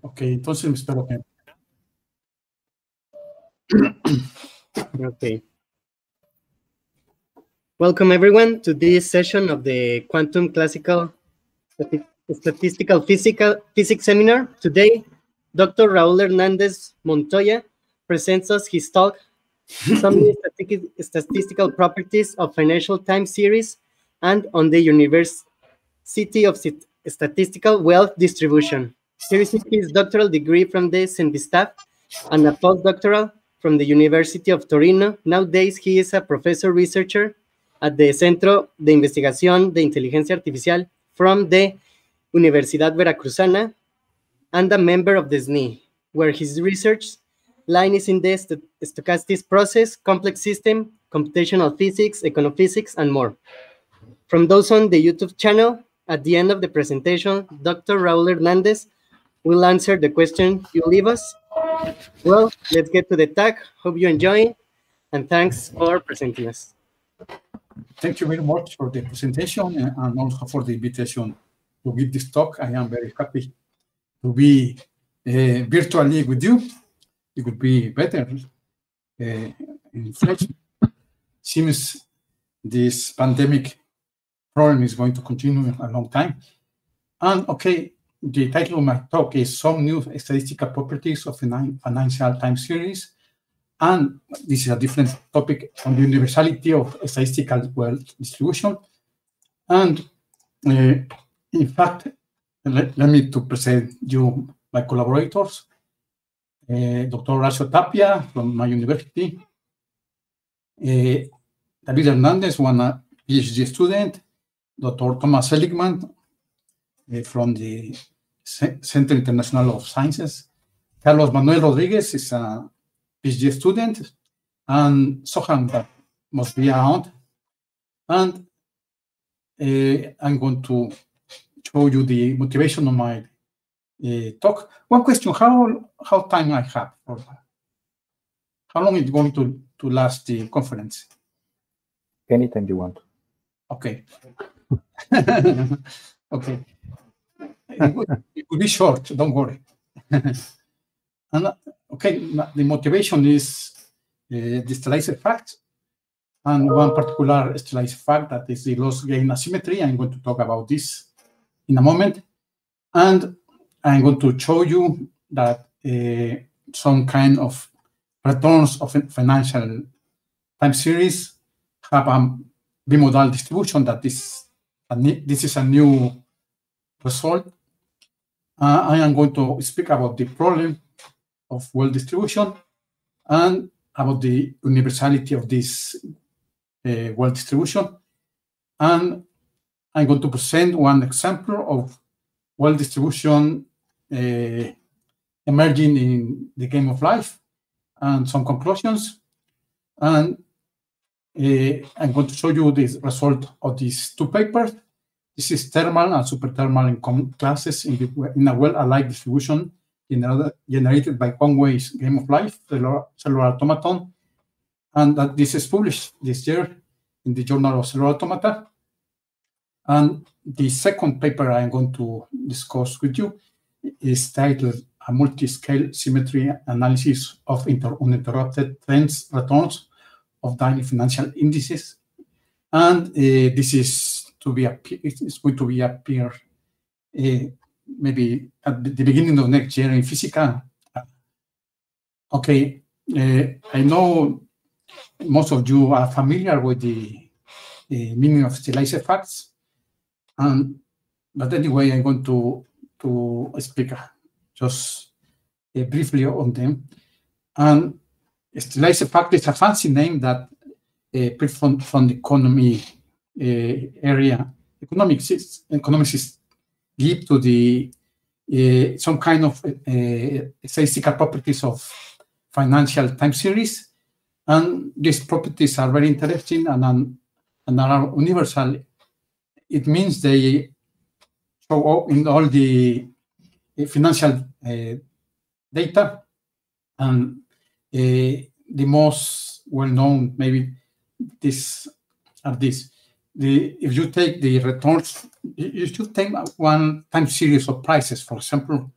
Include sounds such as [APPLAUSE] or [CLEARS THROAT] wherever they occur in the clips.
Ok, entonces espero que. okay. Welcome everyone to this session of the Quantum Classical Statistical Physical Physics Seminar. Today, Dr. Raul Hernandez Montoya presents us his talk, Some Statistical Properties of Financial Time Series and on the University of Statistical Wealth Distribution. He received his doctoral degree from the CINVESTAV and a postdoctoral from the University of Torino. Nowadays, he is a professor researcher at the Centro de Investigación de Inteligencia Artificial from the Universidad Veracruzana and a member of the SNI, where his research line is in the st stochastic process, complex system, computational physics, econophysics, and more. From those on the YouTube channel, at the end of the presentation, Dr. Raul Hernandez will answer the question you leave us. Well, let's get to the talk. Hope you enjoy, and thanks for presenting us. Thank you very much for the presentation and also for the invitation to give this talk. I am very happy to be uh, virtually with you. It would be better uh, in flesh. Seems this pandemic problem is going to continue a long time. And okay, the title of my talk is Some New Statistical Properties of Financial Time Series. And this is a different topic on the universality of statistical wealth distribution. And uh, in fact, let, let, me to present you my collaborators. Uh, Dr. Horacio Tapia from my university. Uh, David Hernandez, one PhD student. Dr. Thomas Seligman from the Center International of Sciences. Carlos Manuel Rodriguez is a PhD student, and Sohan that must be around. And uh, I'm going to show you the motivation of my uh, talk. One question: How how time I have for how long is going to to last the conference? Anytime you want. Okay. [LAUGHS] okay. It will, it will, be short, don't worry. [LAUGHS] and okay, the motivation is uh, the stylized fact, and one particular stylized fact that is the loss gain asymmetry. I'm going to talk about this in a moment. And I'm going to show you that uh, some kind of returns of financial time series have a bimodal distribution that is this is a new result. Uh, I am going to speak about the problem of wealth distribution and about the universality of this uh, wealth distribution. And I'm going to present one example of wealth distribution uh, emerging in the game of life and some conclusions. And uh, I'm going to show you the result of these two papers. This is thermal and superthermal income classes in, the, in a wealth-alike distribution generated by Conway's Game of Life, cellular, cellular automaton, and that this is published this year in the Journal of Cellular Automata. And the second paper I'm going to discuss with you is titled A Multi-Scale Symmetry Analysis of Inter Uninterrupted Trends Returns of Daily Financial Indices. And uh, this is to be it's going to be appear uh, maybe at the beginning of next year in Physica. Okay, uh, I know most of you are familiar with the, the meaning of stylized facts, and but anyway, I'm going to to speak just uh, briefly on them. And stylized fact is a fancy name that uh, from, from the economy uh, area, economics, economics give to the uh, some kind of uh, statistical properties of financial time series. And these properties are very interesting and, and are universal. It means they show up in all the uh, financial uh, data. And uh, the most well-known, maybe, this are these the if you take the returns, you should take one time series of prices. For example,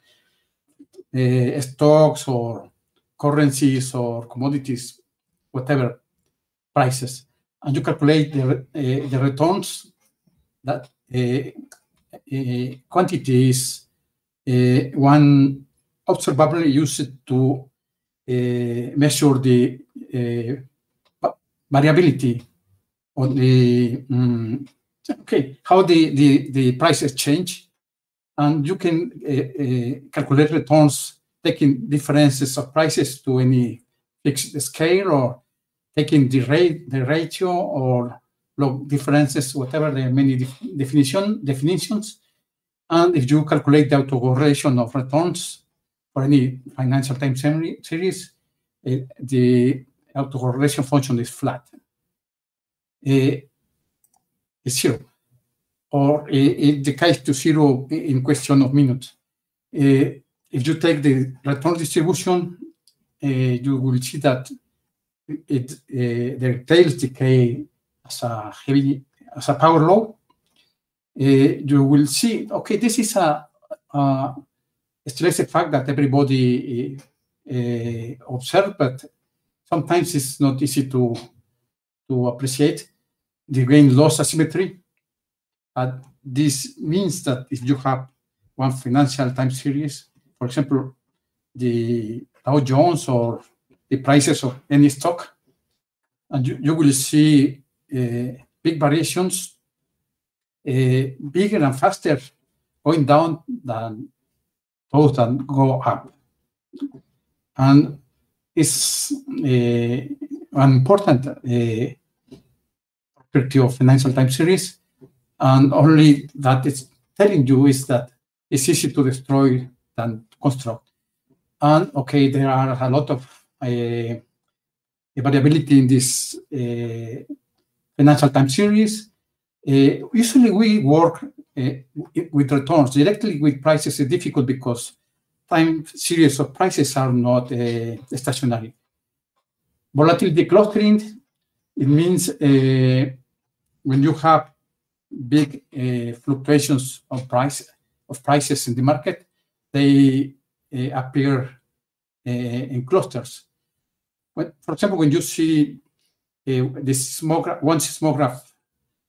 uh, stocks or currencies or commodities, whatever prices, and you calculate the, uh, the returns that uh, quantity is one observable used to measure the variability on the um, okay how the, the the prices change. And you can uh, calculate returns taking differences of prices to any fixed scale or taking the rate the ratio or log differences whatever there are many def definition definitions. And if you calculate the autocorrelation of returns for any financial time series uh, the autocorrelation function is flat uh, is zero or it decays to zero in question of minutes. Uh, if you take the return distribution, uh, you will see that it, uh, the tails decay as a heavy as a power law. you will see, okay, this is a, a stressed fact that everybody uh, observe, but sometimes it's not easy to to appreciate the gain loss asymmetry uh, this means that if you have one financial time series, for example, the Dow Jones or the prices of any stock, and you, you will see uh, big variations, uh, bigger and faster going down than those that go up. And it's uh, an important property of financial time series and only that it's telling you is that it's easy to destroy than to construct. And okay, there are a lot of uh, variability in this uh, financial time series. Uh, usually we work with returns directly with prices is difficult because time series of prices are not stationary. Volatility clustering, it means when you have big uh, fluctuations of price of prices in the market, they uh, appear uh, in clusters. When, for example, when you see this seismograph, one seismograph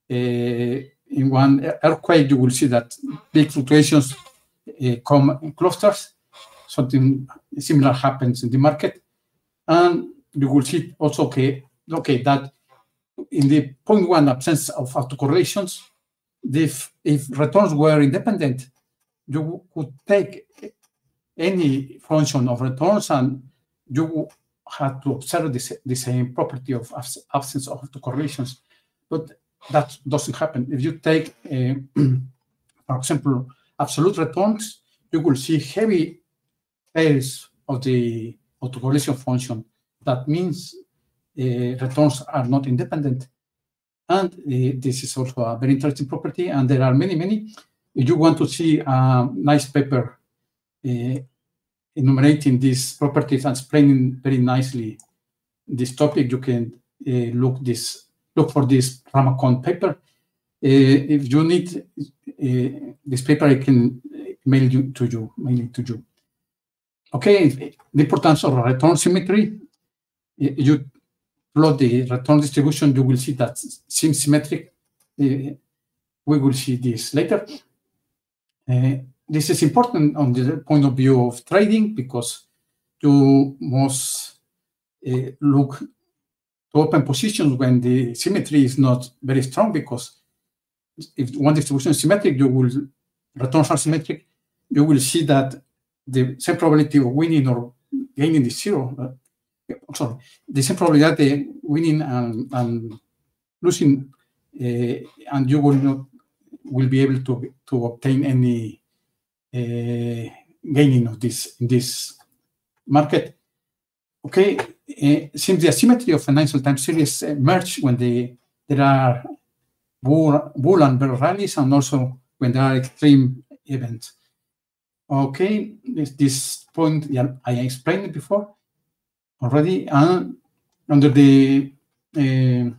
in one earthquake, you will see that big fluctuations come in clusters. Something similar happens in the market, and you will see also okay, okay that in the point one absence of autocorrelations, if, if returns were independent, you could take any function of returns and you had to observe this, the same property of absence of autocorrelations. But that doesn't happen. If you take, uh, [CLEARS THROAT] for example, absolute returns, you will see heavy pairs of the autocorrelation function. That means returns are not independent. And uh, this is also a very interesting property. And there are many, many. If you want to see a nice paper uh, enumerating these properties and explaining very nicely this topic, you can uh, look this look for this Rama Cont paper. if you need this paper, I can mail you to you, mail it to you. Okay, the importance of return symmetry. You plot the return distribution, you will see that seems symmetric. Uh, we will see this later. Uh, this is important on the point of view of trading because you must look to open positions when the symmetry is not very strong because if one distribution is symmetric, you will returns are symmetric, you will see that the same probability of winning or gaining is zero sorry, the same probability winning and, and losing, uh, and you will not will be able to to obtain any uh, gaining of this in this market. Okay, uh, since the asymmetry of financial time series merge when the there are bull, bull and bear rallies, and also when there are extreme events. Okay, this, this point yeah, I explained before already and under the uh,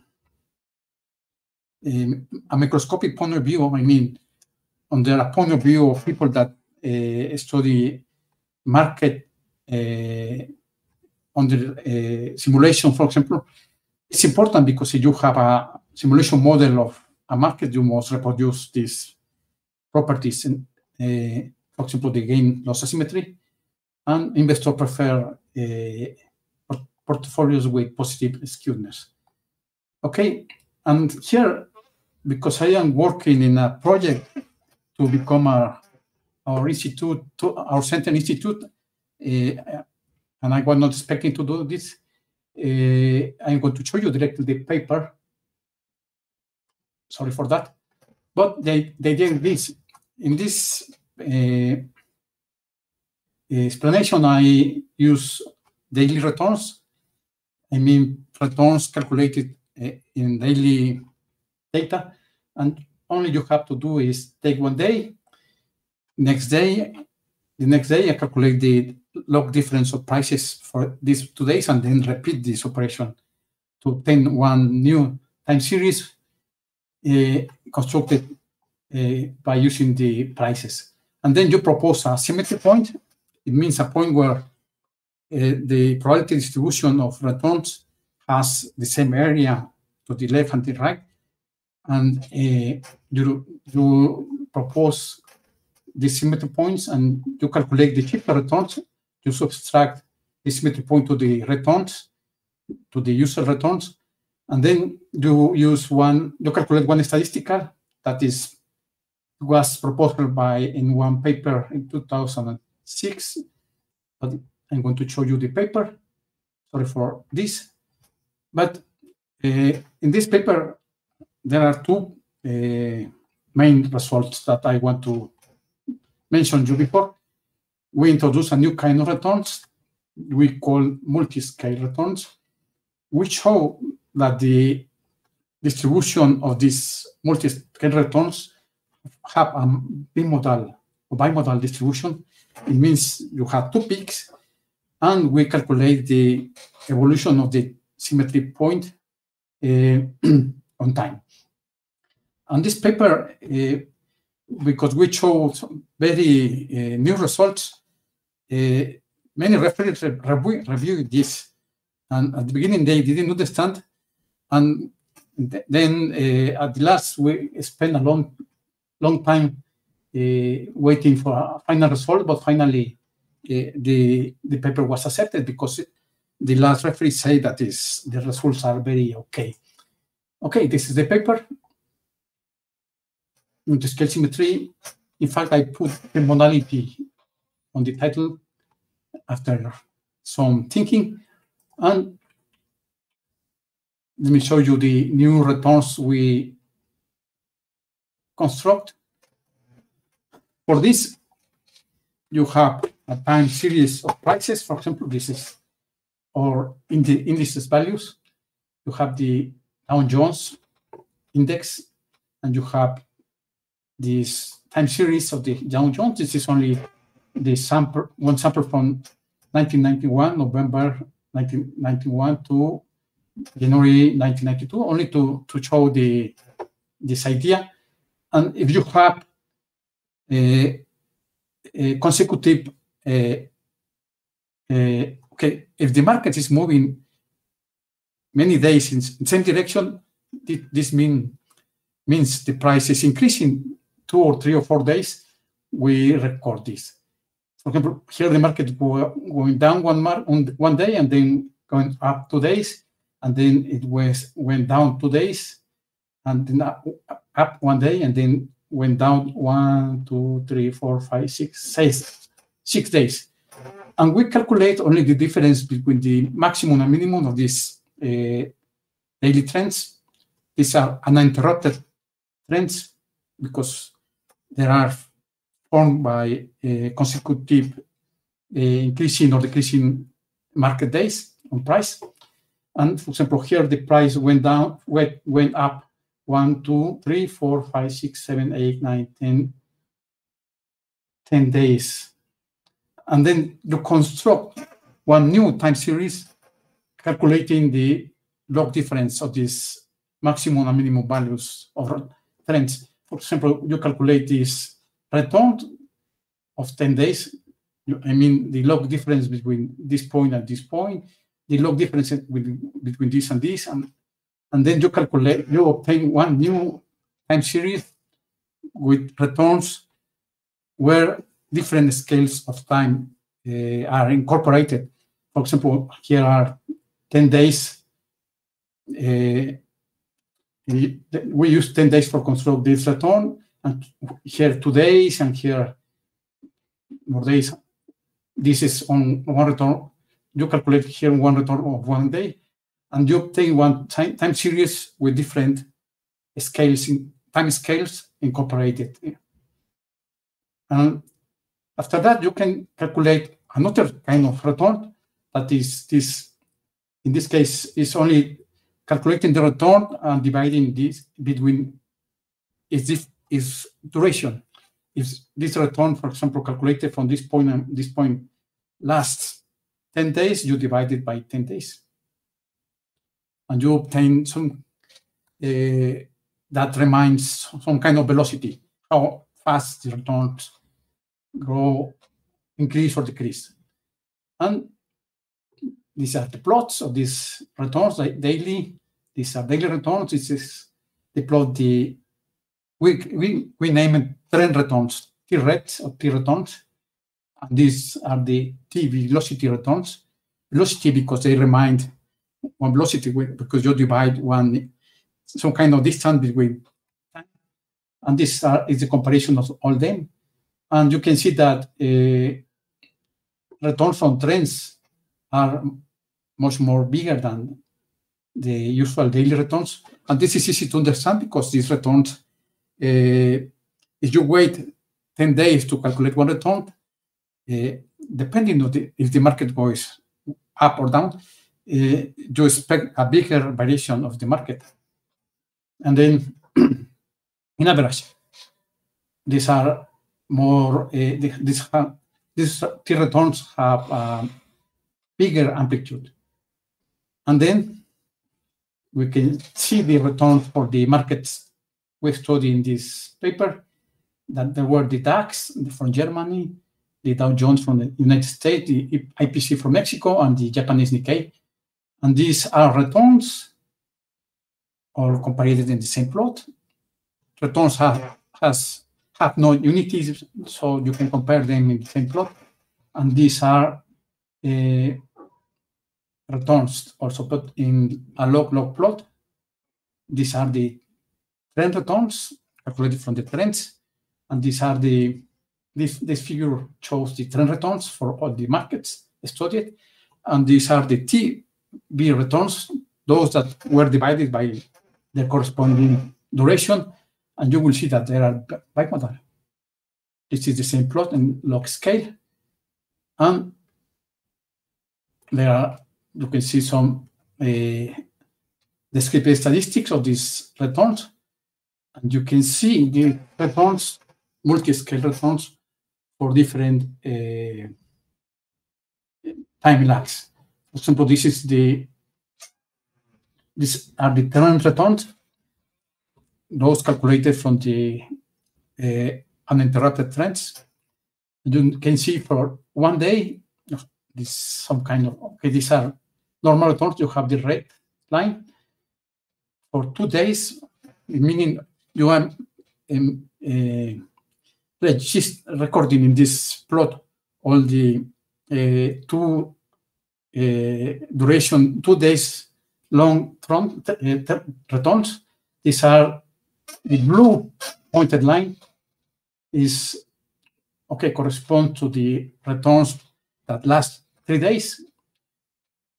a microscopic point of view, I mean, under a point of view of people that uh, study market uh, uh, simulation, for example, it's important because if you have a simulation model of a market, you must reproduce these properties. In, for example, the gain loss asymmetry, and investors prefer portfolios with positive skewness. Okay, and here, because I am working in a project to become a, our institute, our center institute, uh, and I was not expecting to do this. Uh, I'm going to show you directly the paper. Sorry for that. But they, they did this. In this uh, explanation, I use daily returns. I mean, returns calculated uh, in daily data. And only you have to do is take one day, next day, the next day I calculate the log difference of prices for these two days and then repeat this operation to obtain one new time series uh, constructed uh, by using the prices. And then you propose a symmetry point. It means a point where the probability distribution of returns has the same area to the left and the right. And uh, you, you propose the symmetry points and you calculate the cheaper returns you subtract the symmetry point to the returns, to the user returns, and then you use one, you calculate one statistical that is was proposed by in one paper in 2006. But I'm going to show you the paper. Sorry for this. But uh, in this paper, there are two uh, main results that I want to mention you before we introduce a new kind of returns we call multi-scale returns, which show that the distribution of these multi-scale returns have a bimodal or bimodal distribution. It means you have two peaks, and we calculate the evolution of the symmetry point uh, [CLEARS THROAT] on time. And this paper, uh, because we show very uh, new results, many referees review, review this, and at the beginning they didn't understand, and th then uh, at the last we spent a long, long time uh, waiting for a final result, but finally Eh, the the paper was accepted because the last referee said that is the results are very okay. Okay, this is the paper. In the scale symmetry, in fact, I put the modality on the title after some thinking. And let me show you the new returns we construct. For this, you have a time series of prices. For example, this is or in the indices values. You have the Dow Jones index, and you have this time series of the Dow Jones. This is only the sample, one sample from 1991, November 1991 to January 1992, only to, to show the this idea. And if you have a Eh, consecutive, a, a, okay, if the market is moving many days in same direction, this mean, means the price is increasing two or three or four days, we record this. For example, here the market going down one, one day and then going up two days, and then it was went down two days, and then up one day, and then went down one, two, three, four, five, six, six, six days. And we calculate only the difference between the maximum and minimum of these uh, daily trends. These are uninterrupted trends because there are formed by consecutive increasing or decreasing market days on price. And for example, here the price went down, went, went up one, two, three, four, five, six, seven, eight, nine, 10, 10 days. And then you construct one new time series calculating the log difference of these maximum and minimum values of trends. For example, you calculate this return of 10 days, I mean the log difference between this point and this point, the log difference between this and this, and and then you calculate, you obtain one new time series with returns where different scales of time uh, are incorporated. For example, here are 10 days. Uh, we use 10 days for construct this return, and here two days, and here more days. This is on one return. You calculate here one return of one day, and you obtain one time, time series with different scales, in, time scales incorporated. And after that, you can calculate another kind of return that is this, in this case, is only calculating the return and dividing this between is this is duration. If this return, for example, calculated from this point and this point lasts 10 days, you divide it by 10 days. And you obtain some uh, that reminds some kind of velocity, how fast the returns grow, increase or decrease. And these are the plots of these returns like daily. These are daily returns. This is the plot the we we we name it trend returns, T ret or T returns. And these are the T velocity returns. Velocity because they remind one velocity because you divide one some kind of distance between and this uh, is the comparison of all them. And you can see that uh, returns on trends are much more bigger than the usual daily returns. And this is easy to understand because these returns, uh, if you wait 10 days to calculate one return, uh, depending on the, if the market goes up or down, you expect a bigger variation of the market. And then [CLEARS THROAT] in average, these are more, uh, these, these T returns have um, bigger amplitude. And then we can see the returns for the markets we studied in this paper, that there were the DAX from Germany, the Dow Jones from the United States, the IPC from Mexico, and the Japanese Nikkei. And these are returns all compared in the same plot. Returns have, has, have no unities, so you can compare them in the same plot. And these are uh, returns also put in a log-log plot. These are the trend returns calculated from the trends. And these are the, this, this figure shows the trend returns for all the markets studied. And these are the TV returns, those that were divided by the corresponding duration, and you will see that there are bimodal. This is the same plot in log scale, and there are you can see some uh, descriptive statistics of these returns, and you can see the returns, multi-scale returns for different uh, time lags. For example, this is the these are the trend returns, those calculated from the uh, uninterrupted trends. You can see for one day, this some kind of, okay, these are normal returns. You have the red line. For two days, meaning you are um, uh, just recording in this plot all the uh, two duration, two days long uh, returns. These are the blue pointed line is okay correspond to the returns that last three days,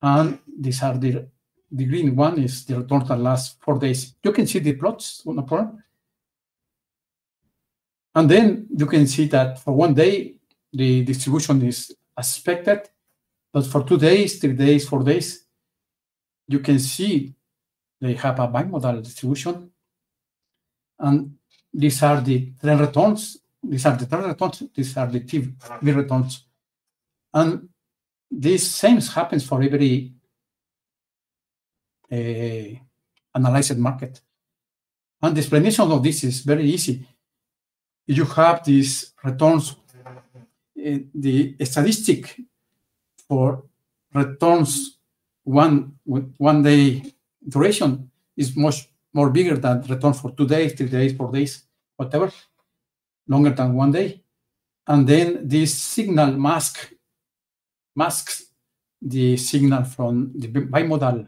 and these are the the green one is the return that lasts four days. You can see the plots, on the problem. And then you can see that for one day, the distribution is expected, but for two days, three days, four days, you can see they have a bimodal distribution. And these are the trend returns. These are the trend returns. These are the TV returns. And this same happens for every uh, analyzed market. And the explanation of this is very easy. You have these returns uh, the statistic for returns one one day duration is much more bigger than return for two days, three days, four days, whatever, longer than one day. And then this signal mask masks the signal from the bimodal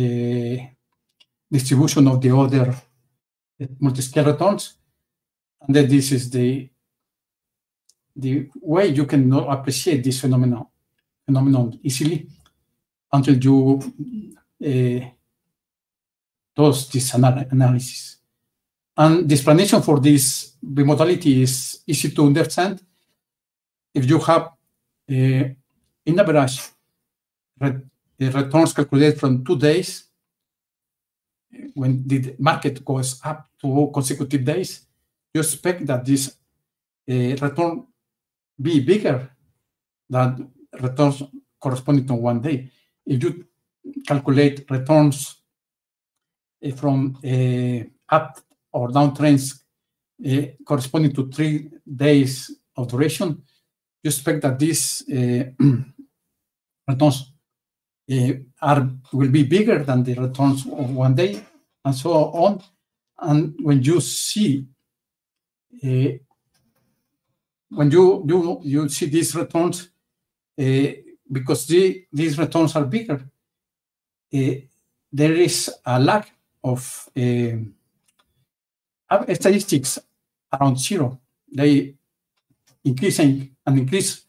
uh, distribution of the other multi-scale returns. And then this is the the way you can appreciate this phenomenon phenomenon easily until you uh, does this anal analysis. And the explanation for this bimodality is easy to understand. If you have uh, in average the returns calculated from two days, when the market goes up to consecutive days, you expect that this uh, return be bigger than returns corresponding to one day. If you calculate returns uh, from uh, up or down trends uh, corresponding to three days of duration, you expect that these [CLEARS THROAT] returns are will be bigger than the returns of one day, and so on. And when you see when you you you see these returns because the, these returns are bigger, uh, there is a lack of statistics around zero. They increase and increase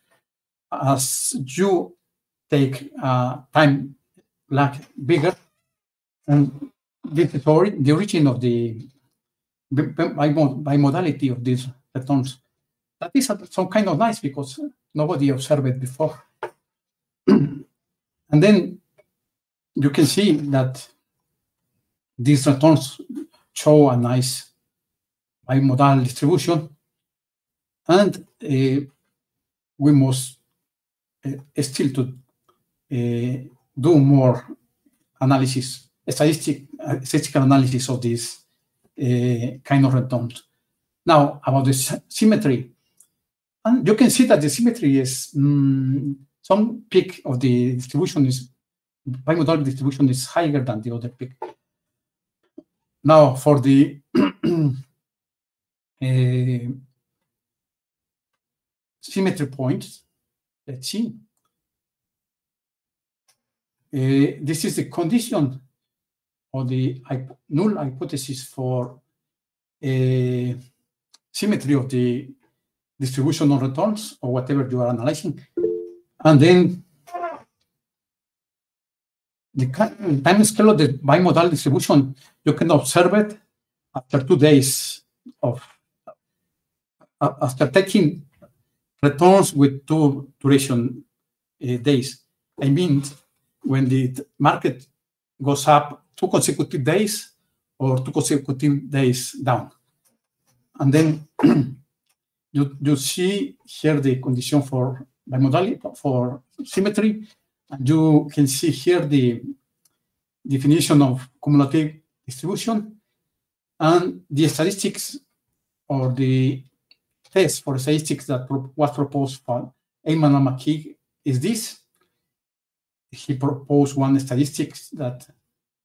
as you take uh, time lag bigger. And this is the origin of the bimodality of these returns. That is some kind of nice because nobody observed it before. [CLEARS THROAT] and then you can see that these returns show a nice bimodal distribution. And uh, we must uh, still to uh, do more analysis, statistic, statistical analysis of this kind of returns. Now, about the symmetry. And you can see that the symmetry is um, some peak of the distribution is bimodal distribution is higher than the other peak. Now, for the [CLEARS THROAT] uh, symmetry points, let's see. Uh, this is the condition or the null hypothesis for uh, symmetry of the distribution of returns or whatever you are analyzing. And then the time scale of the bimodal distribution, you can observe it after two days of, uh, after taking returns with two duration uh, days. I mean, when the market goes up two consecutive days or two consecutive days down. And then [CLEARS THROAT] you, you see here the condition for bimodality, for symmetry, and you can see here the definition of cumulative distribution and the statistics or the test for statistics that was proposed by Einmahl and McKeague is this. He proposed one statistics that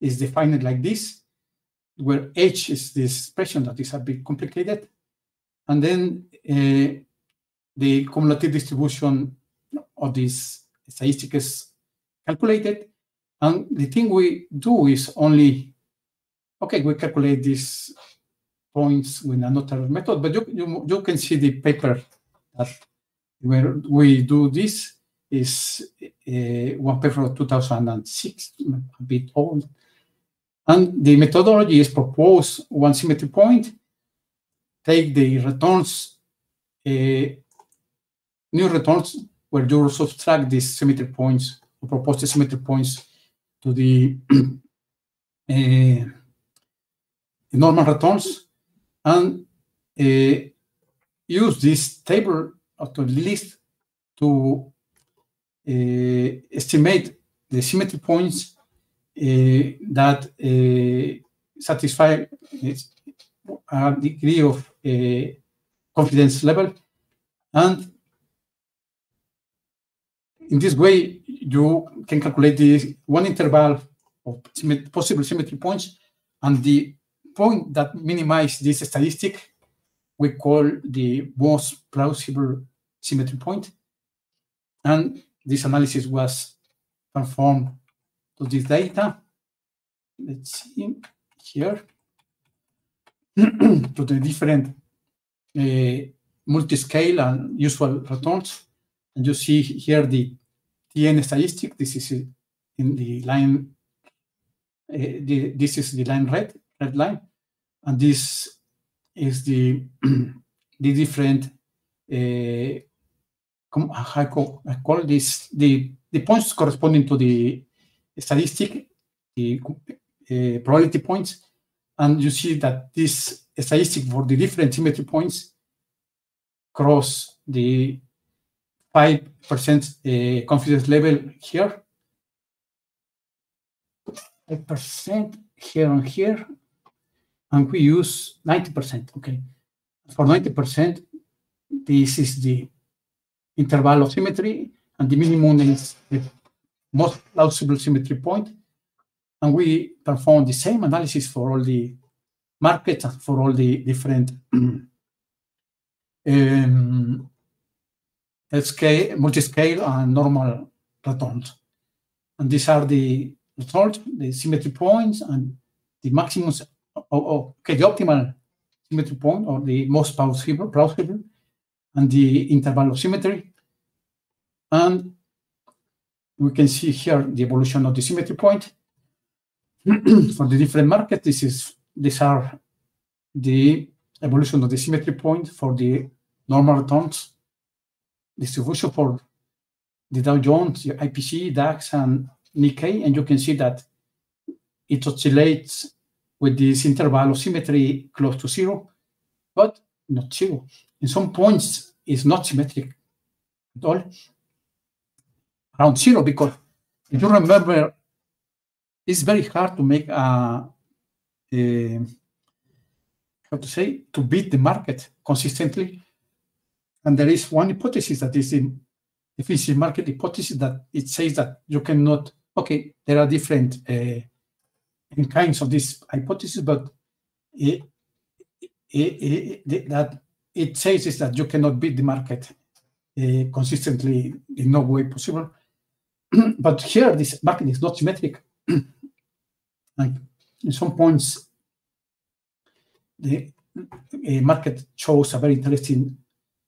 is defined like this, where H is this expression that is a bit complicated. And then uh, the cumulative distribution of these statistics calculated. And the thing we do is only, okay, we calculate these points with another method, but you, you, you can see the paper that where we do this is uh, one paper of 2006, a bit old. And the methodology is propose one symmetry point, take the returns, uh, new returns, where you subtract these symmetry points, or propose the symmetry points to the [CLEARS THROAT] uh, normal returns, and uh, use this table to list to uh, estimate the symmetry points uh, that satisfy a degree of uh, confidence level and in this way, you can calculate the one interval of possible symmetry points, and the point that minimize this statistic we call the most plausible symmetry point. And this analysis was performed to this data. Let's see here [CLEARS THROAT] to the different uh, multi-scale and usual returns. And you see here the TN statistic. This is in the line. Uh, the, this is the line red, red line, and this is the [CLEARS THROAT] the different uh, how I call, I call this the the points corresponding to the statistic, the uh, probability points, and you see that this statistic for the different symmetry points cross the five percent uh, confidence level here, five percent here and here, and we use 90%, okay? For 90%, this is the interval of symmetry, and the minimum is the most plausible symmetry point. And we perform the same analysis for all the markets and for all the different [CLEARS THROAT] um, scale, multi-scale and normal returns. And these are the results, the symmetry points, and the maximum oh, okay, the optimal symmetry point or the most plausible, plausible and the interval of symmetry. And we can see here the evolution of the symmetry point. [CLEARS THROAT] For the different markets, this is these are the evolution of the symmetry point for the normal returns distribution for the Dow Jones, the IPC, DAX, and Nikkei, and you can see that it oscillates with this interval of symmetry close to zero, but not zero. In some points, it's not symmetric at all, around zero, because if you remember, it's very hard to make a, a how to say, to beat the market consistently. And there is one hypothesis that is the efficiency market hypothesis that it says that you cannot, okay, there are different uh, kinds of this hypothesis, but it, it, it, that it says is that you cannot beat the market uh, consistently in no way possible. [CLEARS THROAT] but here, this market is not symmetric. [CLEARS THROAT] like in some points, the market shows a very interesting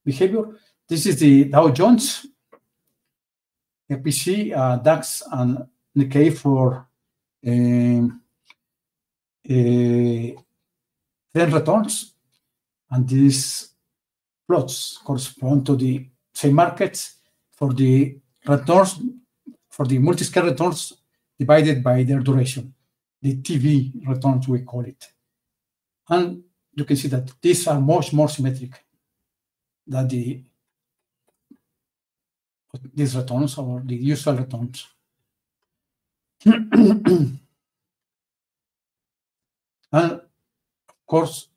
behavior. This is the Dow Jones, FPC, uh, DAX, and Nikkei for um, uh, then returns, and these plots correspond to the same markets for the returns, for the multi-scale returns divided by their duration, the TV returns we call it. And you can see that these are much more symmetric than the these returns or the usual returns. [CLEARS THROAT] And of course,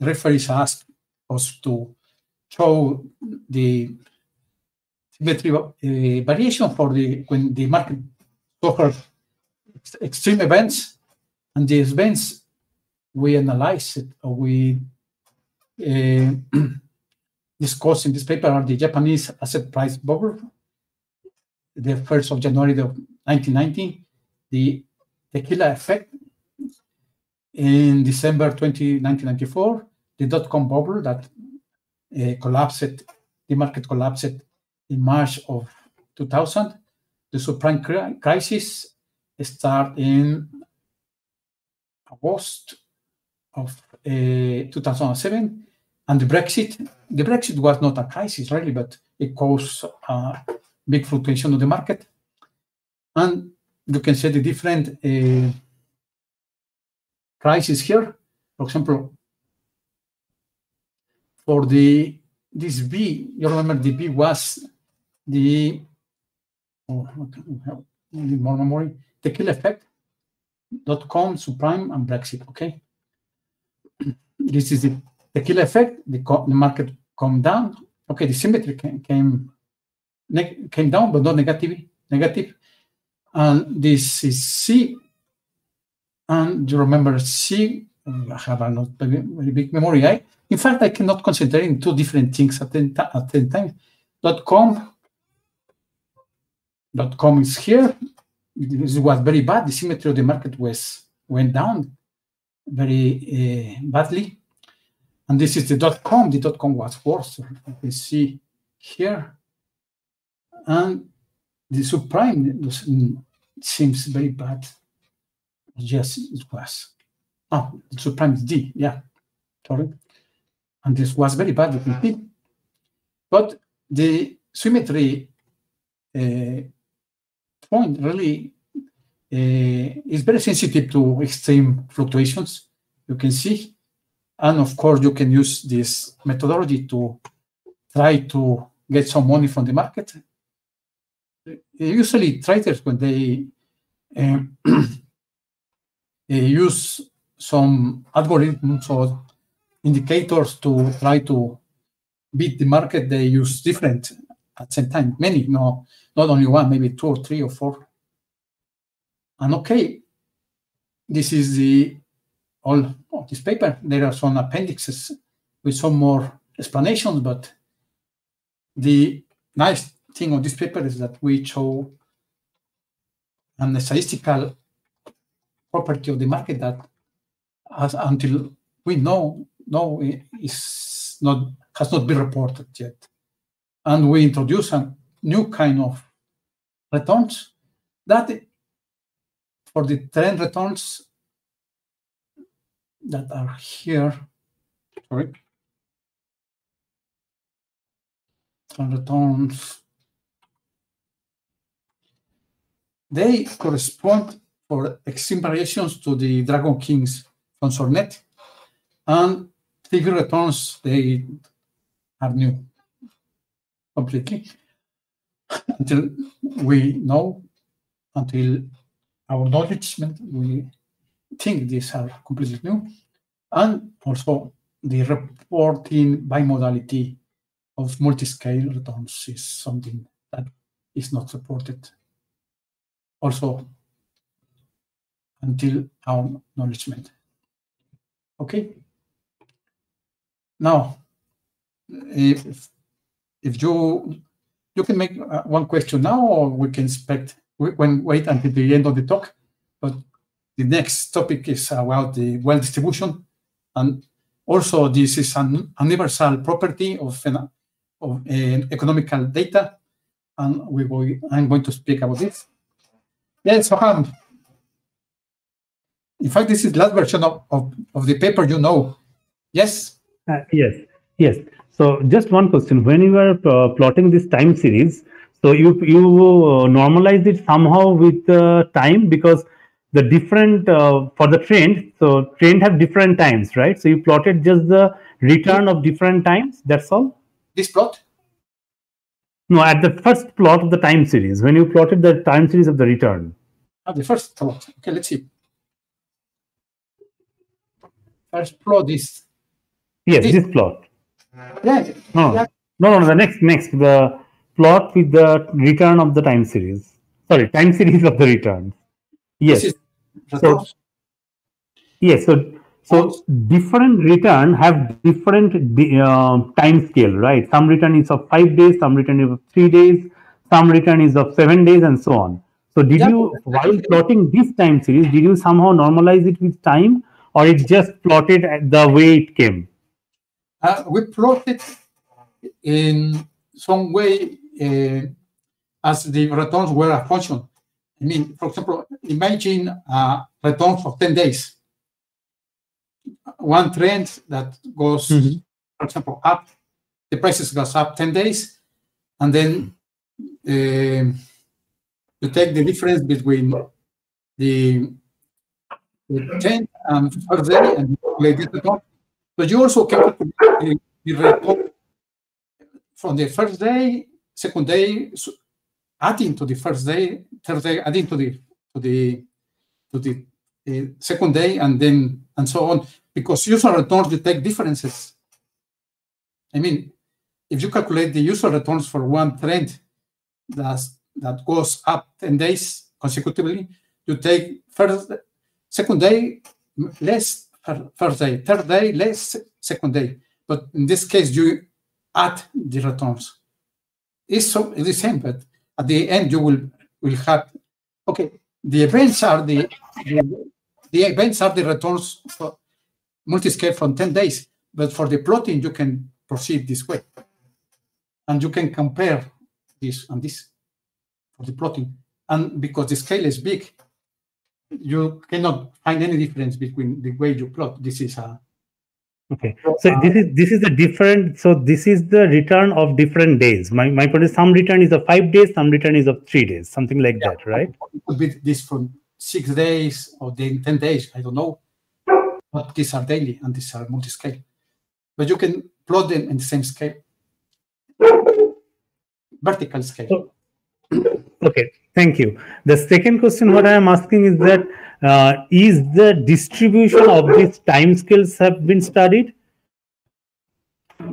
the referees asked us to show the symmetry uh, variation for the when the market suffered extreme events, and the events we analyze it or we uh, [CLEARS THROAT] discuss in this paper are the Japanese asset price bubble, the first of January of 1990, the tequila effect in December 20, 1994, the dot-com bubble that uh, collapsed, the market collapsed in March of 2000. The subprime crisis started in August of uh, 2007. And the Brexit, the Brexit was not a crisis really, but it caused a big fluctuation of the market. And you can see the different uh, prices here. For example, for the this B, you remember the B was the oh, need more memory, tequila effect, dot com, subprime, and Brexit. Okay, [CLEARS THROAT] this is the tequila effect. The, the market come down. Okay, the symmetry came, came came down, but not negative. Negative, and this is C. And you remember C. I have a not very, very big memory. I, in fact, I cannot concentrate in two different things at the at the time. Dot com. Dot com is here. This was very bad. The symmetry of the market was went down very uh, badly. And this is the dot com. The dot com was worse. You can see here. And the subprime seems very bad. Yes, it was. Oh, the subprime is D. Yeah, sorry. And this was very bad. But the symmetry uh, point really uh, is very sensitive to extreme fluctuations, you can see. And of course, you can use this methodology to try to get some money from the market. Usually, traders, when they um, [CLEARS THROAT] use some algorithms or indicators to try to beat the market, they use different at same time, many, no, not only one, maybe two or three or four. And okay, this is the all of this paper. There are some appendixes with some more explanations, but the nice thing of this paper is that we show an statistical property of the market that has, until we know no is not has not been reported yet. And we introduce a new kind of returns that for the trend returns that are here, sorry, trend returns, they correspond for extreme variations to the Dragon Kings from Sornette, and figure returns, they are new completely until we know, until our knowledge, we think these are completely new. And also the reporting bimodality of multi-scale returns is something that is not supported also until our acknowledgement. Okay. Now, if if you you can make uh, one question now, or we can expect when wait until the end of the talk. But the next topic is about the wealth distribution, and also this is an universal property of an, of uh, economical data, and we will, I'm going to speak about this. Yes, Soham. In fact, this is the last version of, of, of the paper you know. Yes? Uh, yes, yes. So just one question. When you are uh, plotting this time series, so you you uh, normalize it somehow with uh, time because the different uh, for the trend. So trend have different times, right? So you plotted just the return of different times. That's all. This plot? No, at the first plot of the time series, when you plotted the time series of the return. At the first plot. Okay, let's see. First plot is. Yes, this, this plot. Yeah. No, yeah. no, no, the next, next, the plot with the return of the time series. Sorry, time series of the return. Yes. So, yes. So, so different return have different uh, time scale, right? Some return is of five days, some return is of three days, some return is of seven days, and so on. So, did yeah, you, while plotting this time series, did you somehow normalize it with time, or it just plotted the way it came? Uh, we plotted in some way uh, as the returns were a function. I mean, for example, imagine uh, returns of 10 days. One trend that goes, mm -hmm. for example, up, the prices goes up 10 days, and then uh, you take the difference between the, the 10 and first day and calculate this return. But you also the, the return from the first day second day adding to the first day, third day adding to the to the to the uh, second day, and then and so on. Because user returns detect differences. I mean, if you calculate the user returns for one trend, that, that goes up 10 days consecutively, you take first, second day, less first day, third day, less second day. But in this case, you add the returns. It's, so, the same, but at the end, you will, will have, okay, the events are the, the, the events are the returns for multi-scale from 10 days, but for the plotting, you can proceed this way. And you can compare this and this for the plotting. And because the scale is big, you cannot find any difference between the way you plot. This is a okay. So this is this is the different. So this is the return of different days. My my point is some return is of five days, some return is of three days, something like yeah, that, right? It could be this from six days or then ten days. I don't know. But these are daily and these are multi-scale. But you can plot them in the same scale, vertical scale. Okay, thank you. The second question what I am asking is that uh, is the distribution of these time scales have been studied?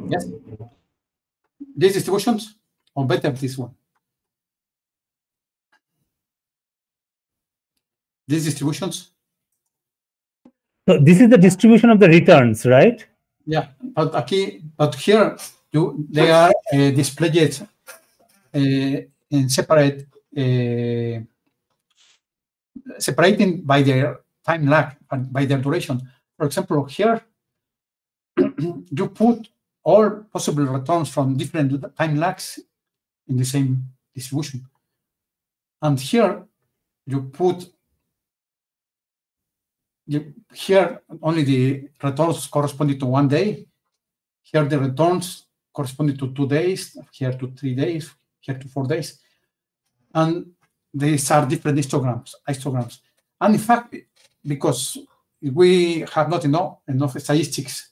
Yes. These distributions or better this one? These distributions? So this is the distribution of the returns, right? Yeah, but aquí, but here you they are uh, displayed uh, in separate uh, separating by their time lag and by their duration. For example, here [CLEARS THROAT] you put all possible returns from different time lags in the same distribution. And here you put you, here only the returns corresponding to one day. Here the returns corresponding to two days, here to three days, here to four days and these are different histograms, histograms. And in fact, because we have not enough, enough statistics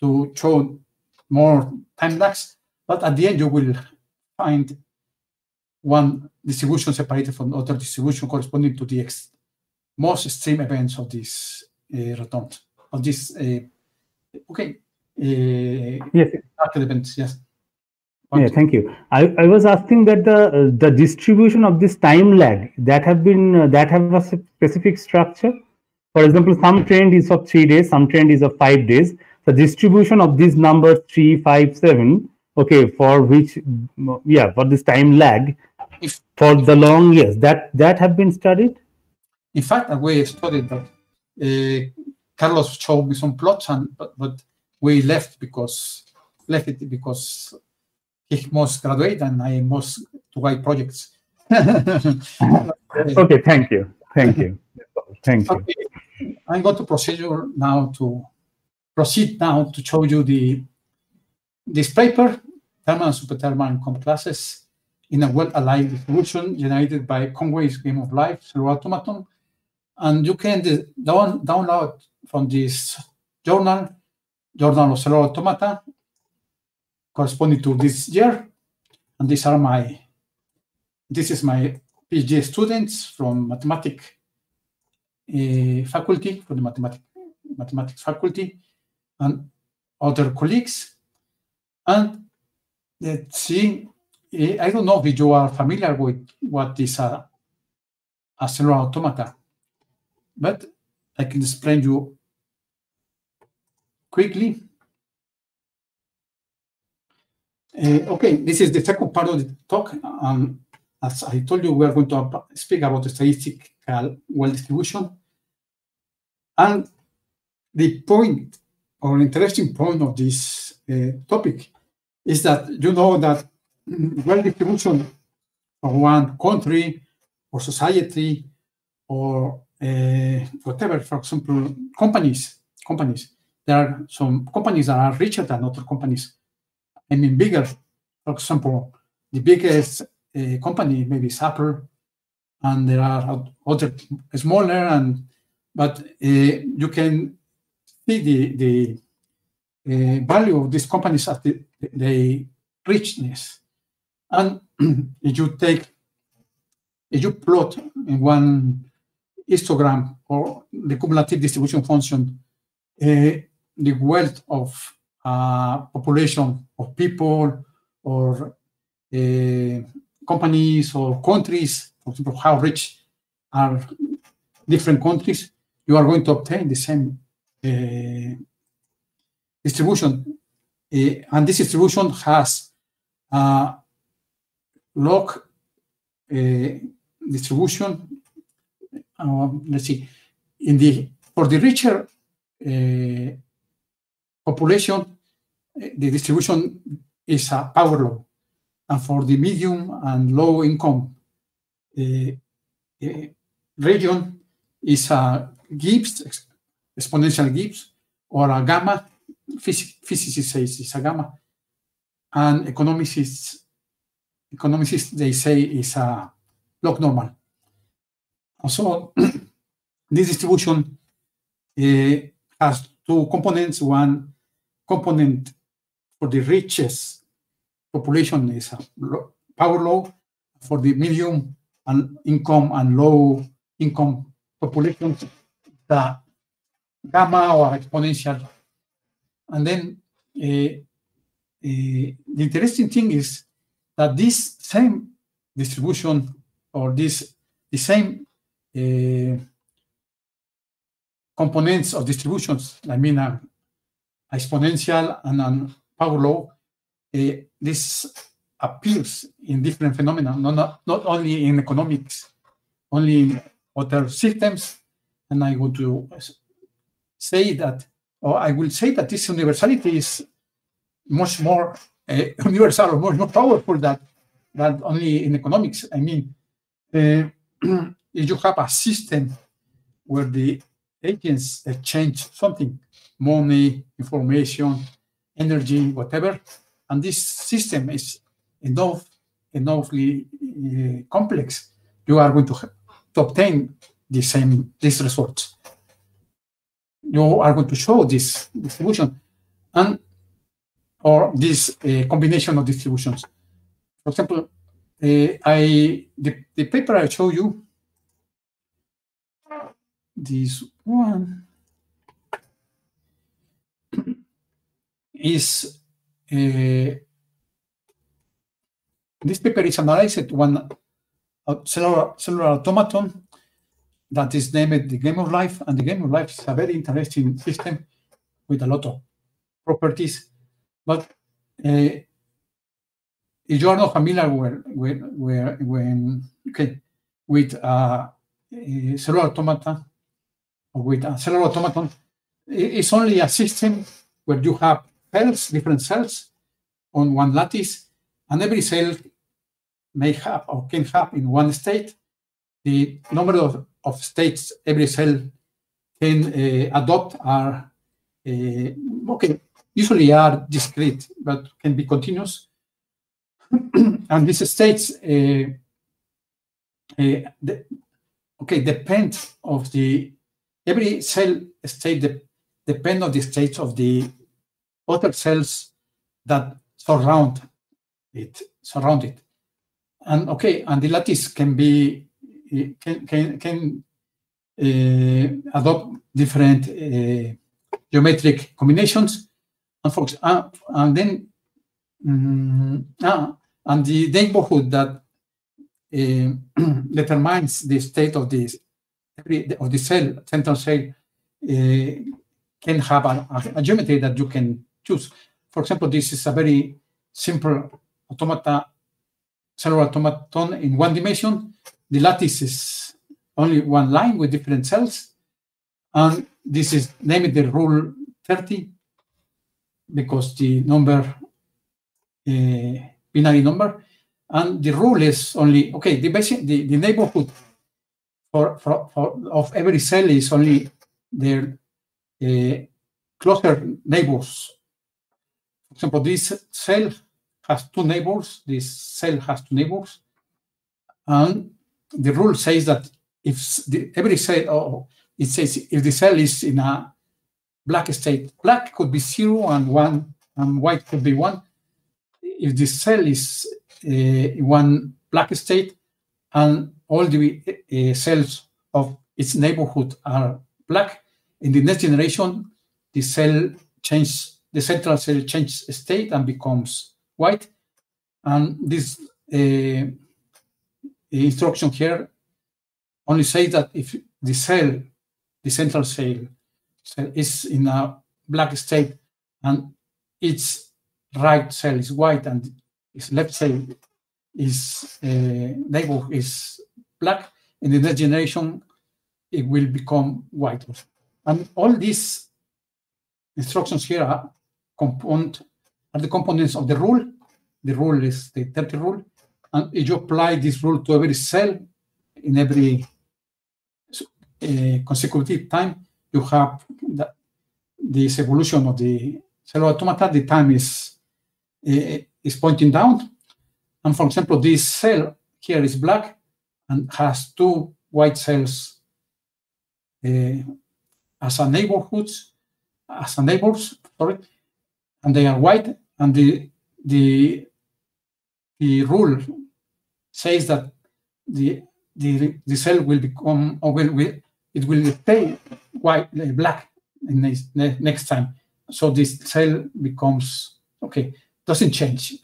to show more time lags, but at the end you will find one distribution separated from other distribution corresponding to the ex most extreme events of this uh, return, of this, uh, okay, uh, yes. events, yes. Yeah, thank you. I, I was asking that the uh, the distribution of this time lag that have been uh, that have a specific structure. For example, some trend is of three days, some trend is of five days. The distribution of these numbers three, five, seven. Okay, for which yeah, for this time lag, if, for the long years that that have been studied. In fact, we studied that. Uh, Carlos showed me some plots, and but, but we left because left it because he must graduate and I must to write projects. [LAUGHS] okay, thank you. Thank you. Thank you. Okay. I'm going to procedure now to proceed now to show you the this paper, thermal and superthermal classes in a wealth-alike distribution generated by Conway's Game of Life through Automaton. And you can down, download from this journal, Journal of Cellular Automata, corresponding to this year. And these are my, this is my PhD students from mathematics uh, faculty, from the mathematics, mathematics faculty, and other colleagues. And let's see, uh, I don't know if you are familiar with what is a, a cellular automata, but I can explain you quickly. Uh, okay, this is the second part of the talk. Um, as I told you, we are going to speak about the statistical wealth distribution. And the point or interesting point of this uh, topic is that you know that wealth distribution of one country or society or uh, whatever, for example, companies, companies, there are some companies that are richer than other companies I mean, bigger. For example, the biggest uh, company maybe is Apple, and there are other smaller, and but uh, you can see the the uh, value of these companies at the, the richness. And [CLEARS THROAT] if you take, if you plot in one histogram or the cumulative distribution function, uh, the wealth of population of people or uh, companies or countries, for example, how rich are different countries, you are going to obtain the same uh, distribution. Uh, and this distribution has a log uh, distribution. Let's see, in the for the richer uh, population, the distribution is a power law. And for the medium and low income uh, uh, region is a Gibbs, exponential Gibbs, or a gamma, Physic, physicists say it's a gamma, and economists, economicists they say is a log normal. So [CLEARS THROAT] this distribution uh, has two components. One component for the richest population is a power law. For the medium and income and low income population, the gamma or exponential. And then uh, uh, the interesting thing is that this same distribution or this the same uh, components of distributions, I mean, uh, exponential and um, power law, uh, this appears in different phenomena, not, not only in economics, only in other systems. And I want to say that, or I will say that this universality is much more uh, [LAUGHS] universal or much more powerful than, than only in economics. I mean, uh, [CLEARS THROAT] if you have a system where the agents exchange something, money, information, energy, whatever, and this system is enough, enoughly uh, complex, you are going to, to obtain the same these results. You are going to show this distribution and or this uh, combination of distributions. For example, uh, I the, the paper I show you, this one is uh, this paper is analyzed one cellular, cellular automaton that is named the game of life, and the game of life is a very interesting system with a lot of properties. But uh, if you are not familiar with, with, with when okay, with uh, a cellular automata or with a cellular automaton, it's only a system where you have cells, different cells on one lattice, and every cell may have or can have in one state the number of, of states every cell can uh, adopt are uh, okay usually are discrete but can be continuous. [CLEARS THROAT] And these states uh, uh, the, okay depend of the every cell state de, depend on the states of the other cells that surround it surround it. And okay and the lattice can be can can, can uh, adopt different uh, geometric combinations. And folks uh, and then um, ah, and the neighborhood that uh, [CLEARS THROAT] determines the state of the of the cell central cell uh, can have a, a, geometry that you can choose for example this is a very simple automata cellular automaton in one dimension. The lattice is only one line with different cells. And this is named the rule 30 because the number, uh, binary number. And the rule is only, okay, the, basic, the, the neighborhood for, for, for, of every cell is only their uh, closer neighbors. For example, this cell has two neighbors, this cell has two neighbors, and the rule says that if the, every cell, oh, it says if the cell is in a black state, black could be zero and one, and white could be one. If the cell is uh, one black state and all the uh, cells of its neighborhood are black, in the next generation, the cell changes, the central cell changes state and becomes white. And this uh, instruction here only says that if the cell, the central cell, cell is in a black state and its right cell is white and its left cell is uh, neighbor is black, in the next generation it will become white. And all these instructions here are component are the components of the rule. The rule is the 30 rule. And if you apply this rule to every cell in every uh, consecutive time, you have the, this evolution of the cellular automata. The time is uh, is pointing down. And for example, this cell here is black and has two white cells uh, as a neighborhoods, as a neighbors, sorry, and they are white. And the the the rule says that the the the cell will become or will, will it will stay white black in next, next time. So this cell becomes okay doesn't change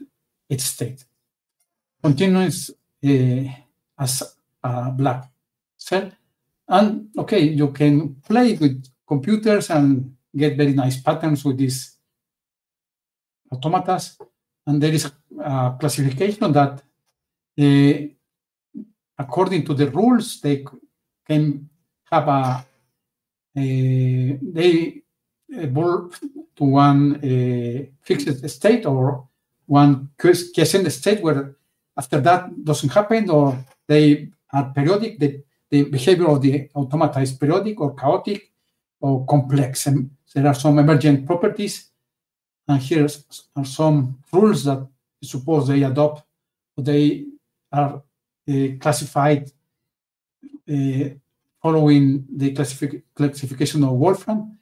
its state continues uh, as a black cell and okay you can play with computers and get very nice patterns with these automatas and there is a classification that uh, according to the rules, they can have a, a they eh, evolve to one fixed state or one quiescent state where after that doesn't happen or they are periodic. The, the behavior of the automata is periodic or chaotic or complex. And there are some emergent properties. And here are some rules that suppose they adopt. They are uh, classified uh, following the classific classification of Wolfram.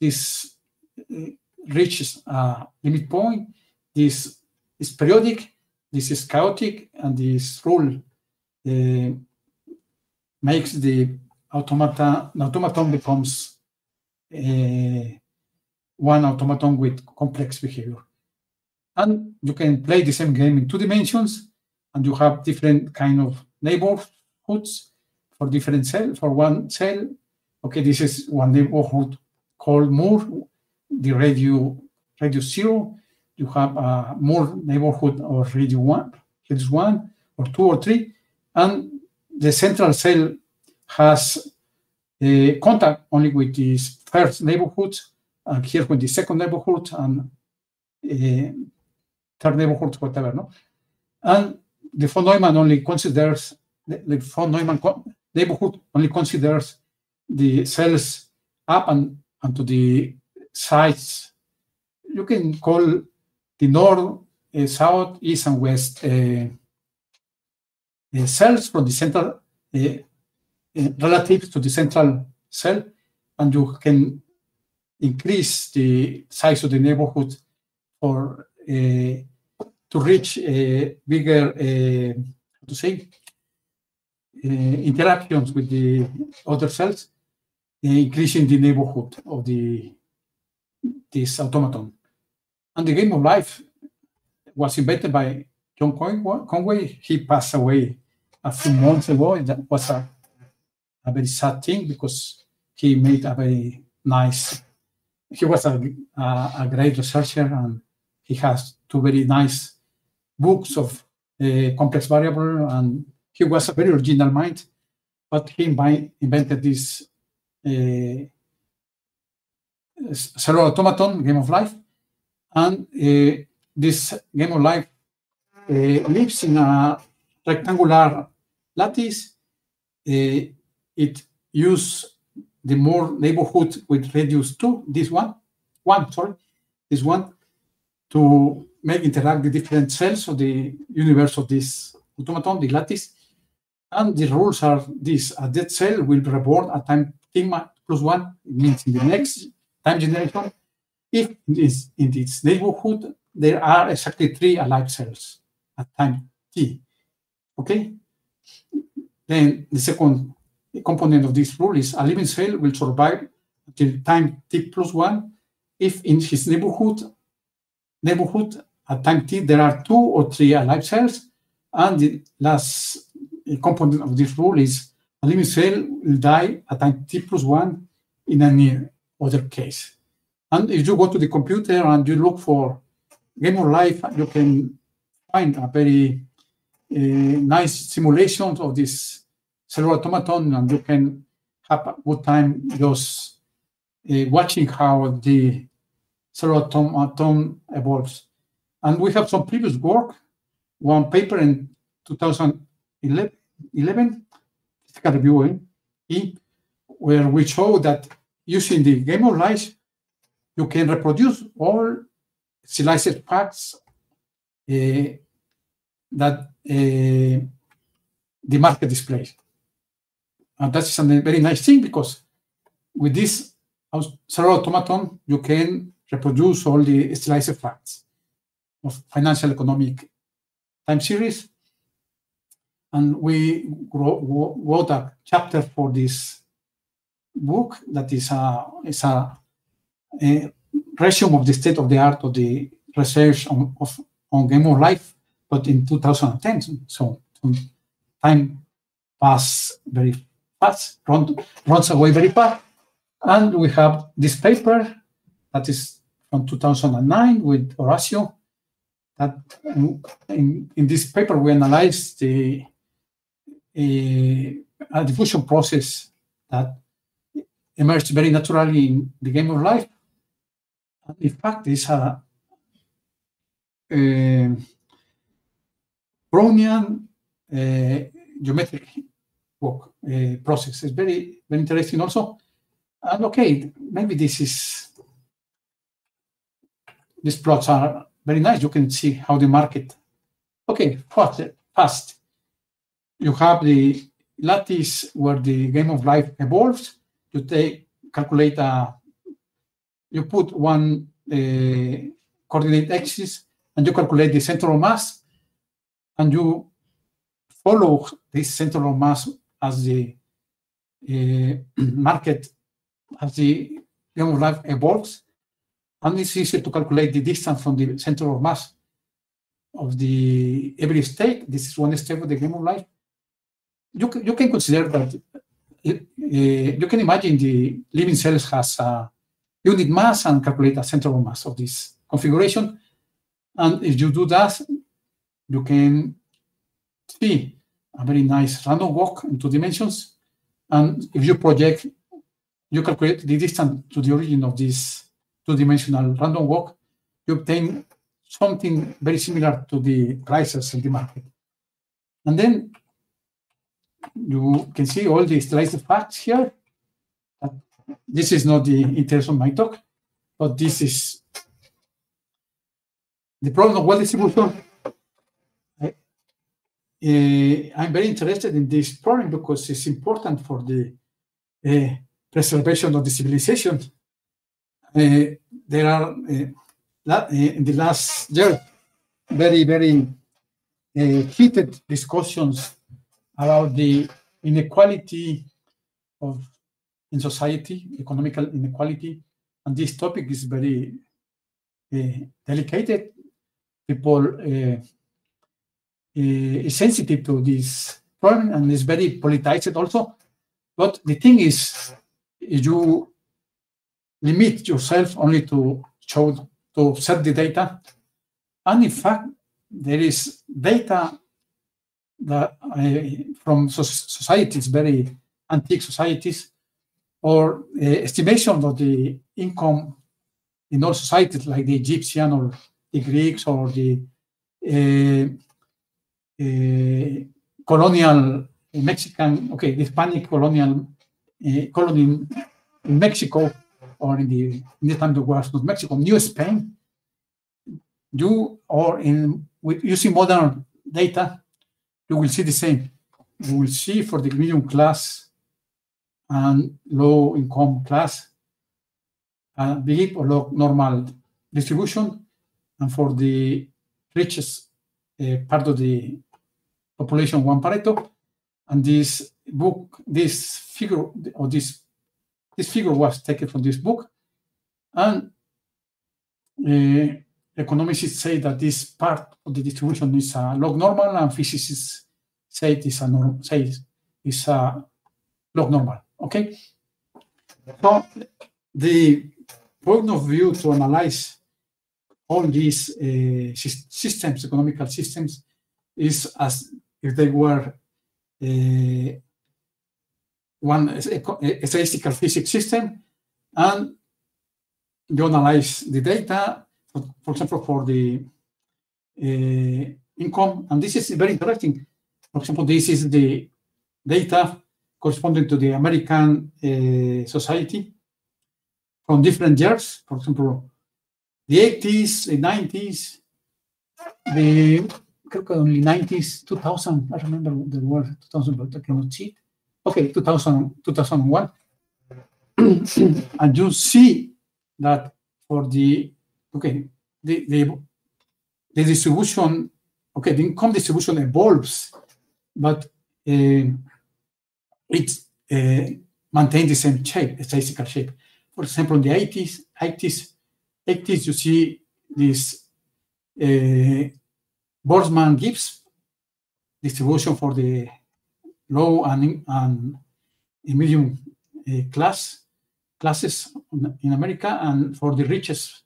This uh, reaches a limit point. This is periodic. This is chaotic, and this rule uh, makes the automata the automaton becomes uh, one automaton with complex behavior. And you can play the same game in two dimensions and you have different kind of neighborhoods for different cell. For one cell, okay, this is one neighborhood called Moore, the radio radius zero. You have a Moore neighborhood or radius one, radius one or two or three, and the central cell has a contact only with this first neighborhood, and here with the second neighborhood and uh, third neighborhood, whatever. No, and the von Neumann only considers the, the von Neumann neighborhood only considers the cells up and, and to the sides. You can call the north, uh, south, east, and west uh, uh, cells from the central uh, uh, relative to the central cell, and you can increase the size of the neighborhood for uh, to reach a bigger, uh, to say, uh, interactions with the other cells, increasing the neighborhood of the this automaton. And the game of life was invented by John Conway. He passed away a few months ago. and That was a, a very sad thing because he made a very nice. He was a, a, great researcher and he has two very nice books of uh, complex variable, and he was a very original mind, but he invented this uh, cellular automaton, Game of Life, and uh, this Game of Life uh, lives in a rectangular lattice. Uh, it uses the Moore neighborhood with radius 2, this one, 1, sorry, this one, to make interact the different cells of the universe of this automaton, the lattice. And the rules are this, a dead cell will be reborn at time t plus one, it means in the next time generation, if in in this neighborhood, there are exactly three alive cells at time t. Okay? Then the second component of this rule is a living cell will survive until time t plus one if in his neighborhood neighborhood at time t, there are two or three alive cells, and the last component of this rule is a living cell will die at time t plus one in any other case. And if you go to the computer and you look for game of life, you can find a very uh, nice simulation of this cellular automaton, and you can have a good time just uh, watching how the cellular automaton evolves. And we have some previous work, one paper in 2011, physical reviewing, where we show that using the game of life, you can reproduce all stylized facts uh, that uh, the market displays. And that's a very nice thing because with this cellular automaton, you can reproduce all the stylized facts of financial economic time series. And we wrote a chapter for this book that is a, is a, a resume of the state of the art of the research on, of, on game of life, but in 2010. So time passed very fast, run, runs away very fast. And we have this paper that is from 2009 with Horacio. That in, in this paper we analyze the a diffusion process that emerged very naturally in the game of life. And in fact, it's a, a Brownian uh, geometric work uh, process. It's very, very interesting also. And okay, maybe this is these plots are very nice. You can see how the market. Okay, fast, fast. You have the lattice where the game of life evolves. You take calculate a. You put one uh, coordinate axis and you calculate the central mass, and you follow this central mass as the uh, [CLEARS THROAT] market as the game of life evolves and it's easy to calculate the distance from the center of mass of the every state. This is one step of the game of life. You can, you can consider that uh, you can imagine the living cells has a unit mass and calculate a central mass of this configuration. And if you do that, you can see a very nice random walk in two dimensions. And if you project, you calculate the distance to the origin of this two-dimensional random walk, you obtain something very similar to the prices in the market. And then you can see all the stylized facts here. This is not the interest of my talk, but this is the problem of wealth distribution. Uh, I'm very interested in this problem because it's important for the uh, preservation of the civilization uh, there are in the last year very very heated discussions about the inequality of in society, economical inequality, and this topic is very uh, delicate. People uh, is sensitive to this problem and is very politicized also. But the thing is, you limit yourself only to show to set the data. And in fact, there is data that uh, from societies, very antique societies, or uh, estimation of the income in all societies, like the Egyptian or the Greeks or the uh, uh colonial Mexican, okay, the Hispanic colonial uh, colony in Mexico, or in the in the time that was not Mexico, New Spain, you or in with using modern data, you will see the same. You will see for the medium class and low income class, a big or low normal distribution, and for the richest uh, part of the population, one Pareto. And this book, this figure, or this this figure was taken from this book. And uh, economists say that this part of the distribution is a log normal, and physicists say it is a norm, say is a log normal. Okay. So the point of view to analyze all these uh, systems, economical systems, is as if they were uh, one a, a statistical physics system, and you analyze the data, for, for example, for the uh, income, and this is very interesting. For example, this is the data corresponding to the American uh, society from different years. For example, the 80s, the 90s, the creo que only 90s, 2000, I remember the word 2000, but I cannot it. Okay, 2000, 2001. [CLEARS THROAT] and you see that for the, okay, the, the, the distribution, okay, the income distribution evolves, but uh, it uh, maintains the same shape, statistical shape. For example, in the 80s, 80s, 80s, you see this uh, Boltzmann Gibbs distribution for the low and, and medium uh, class classes in America, and for the richest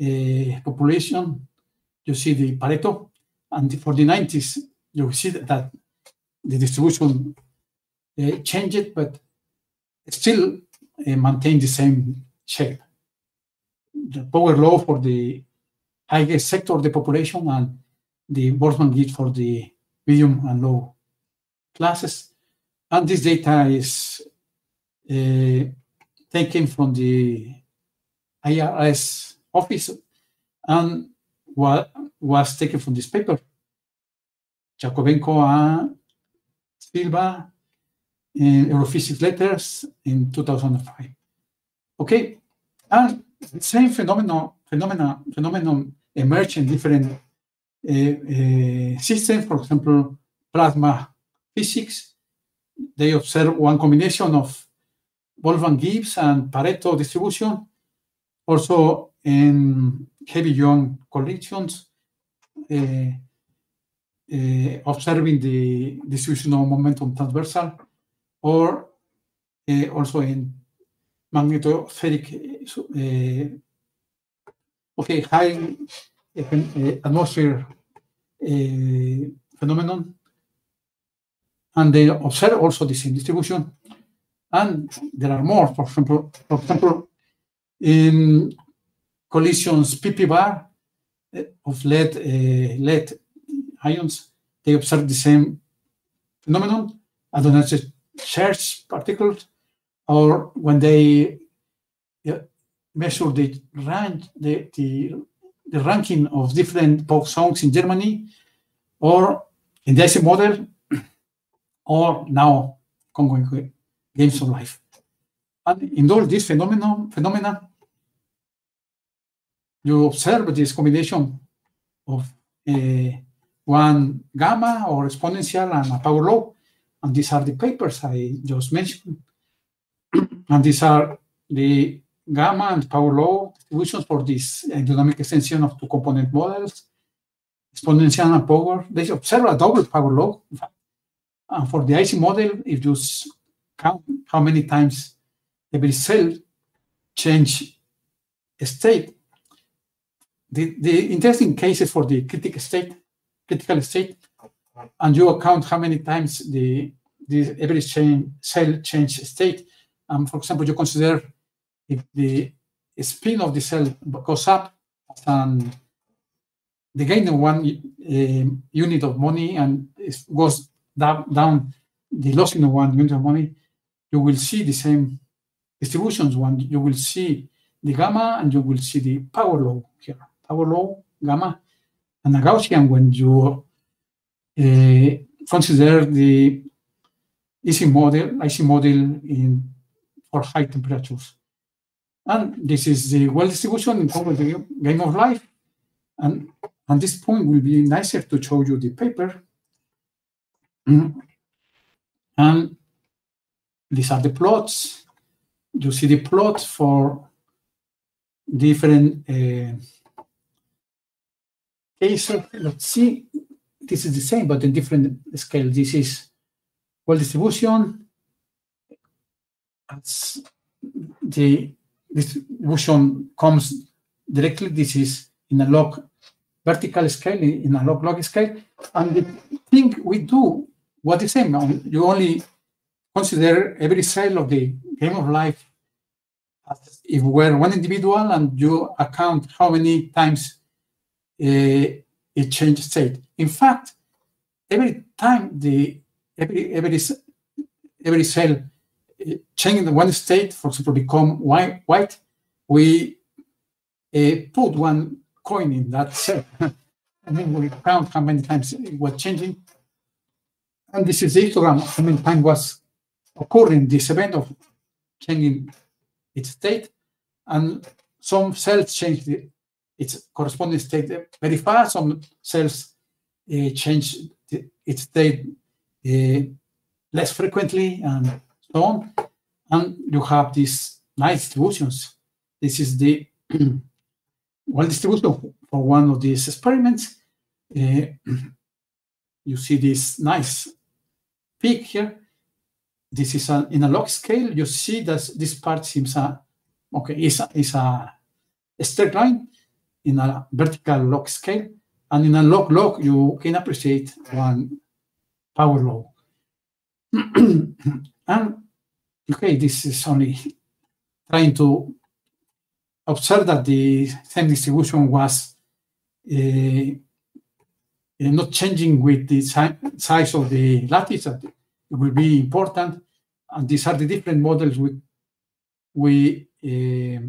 uh, population, you see the Pareto, and for the 90s, you see that the distribution uh, changed, but still uh, maintain the same shape. The power law for the highest sector of the population and the Boltzmann Gibbs for the medium and low classes. And this data is uh, taken from the IRS office and what was taken from this paper. Yakovenko and Silva in Europhysics Letters in 2005. Okay, and same phenomenon, phenomenon, phenomenon emerged in different uh, systems, for example, plasma physics. They observe one combination of Boltzmann Gibbs and Pareto distribution. Also in heavy ion collisions, uh, uh, observing the distribution of momentum transversal, or uh, also in magnetospheric, okay, high Eh, eh, atmosphere eh, phenomenon. And they observe also the same distribution. And there are more, for example, for example, in collisions PP bar of lead, lead ions, they observe the same phenomenon. Know, charged particles, or when they measure the range, the, the, the ranking of different pop songs in Germany, or in the Ising model, [CLEARS THROAT] or now ongoing games of life. And in all these phenomena, phenomena, you observe this combination of uh, one gamma or exponential and a power law. And these are the papers I just mentioned. [CLEARS THROAT] and these are the gamma and power law distributions for this dynamic extension of two component models, exponential and power. They observe a double power law. And for the Ising model, if you count how many times every cell change state, the, the interesting cases for the critical state, critical state, and you account how many times the, the every chain, cell change state. Um, for example, you consider if the spin of the cell goes up and they gain one uh, unit of money and it goes down, down the loss in one unit of money, you will see the same distributions. One, you will see the gamma and you will see the power law here. Power law, gamma, and a Gaussian when you uh, consider the Ising model, Ising model in for high temperatures. And this is the wealth distribution in the game of life. And at this point will be nicer to show you the paper. And these are the plots. You see the plot for different uh, cases. Let's see. this is the same, but in different scale. This is wealth distribution. As the distribution comes directly, this is in a log vertical scale, in a log log scale. And the thing we do, what is same? You only consider every cell of the game of life as if we're one individual and you account how many times uh, it changes state. In fact, every time the every every every cell changes one state, for example, become white, white we uh, put one coin in that cell. and then we count how many times it was changing. And this is the histogram how many times was occurring this event of changing its state. And some cells change the, its corresponding state very fast. Some cells uh, change the, its state uh, less frequently and And you have these nice distributions. This is the [CLEARS THROAT] wealth distribution for one of these experiments. Uh, [CLEARS THROAT] you see this nice peak here. This is a, in a log scale. You see that this part seems a okay is a, a, a straight line in a vertical log scale, and in a log log you can appreciate one power law. [CLEARS THROAT] and okay, this is only trying to observe that the same distribution was uh, not changing with the si size of the lattice. That will be important. And these are the different models we, we uh,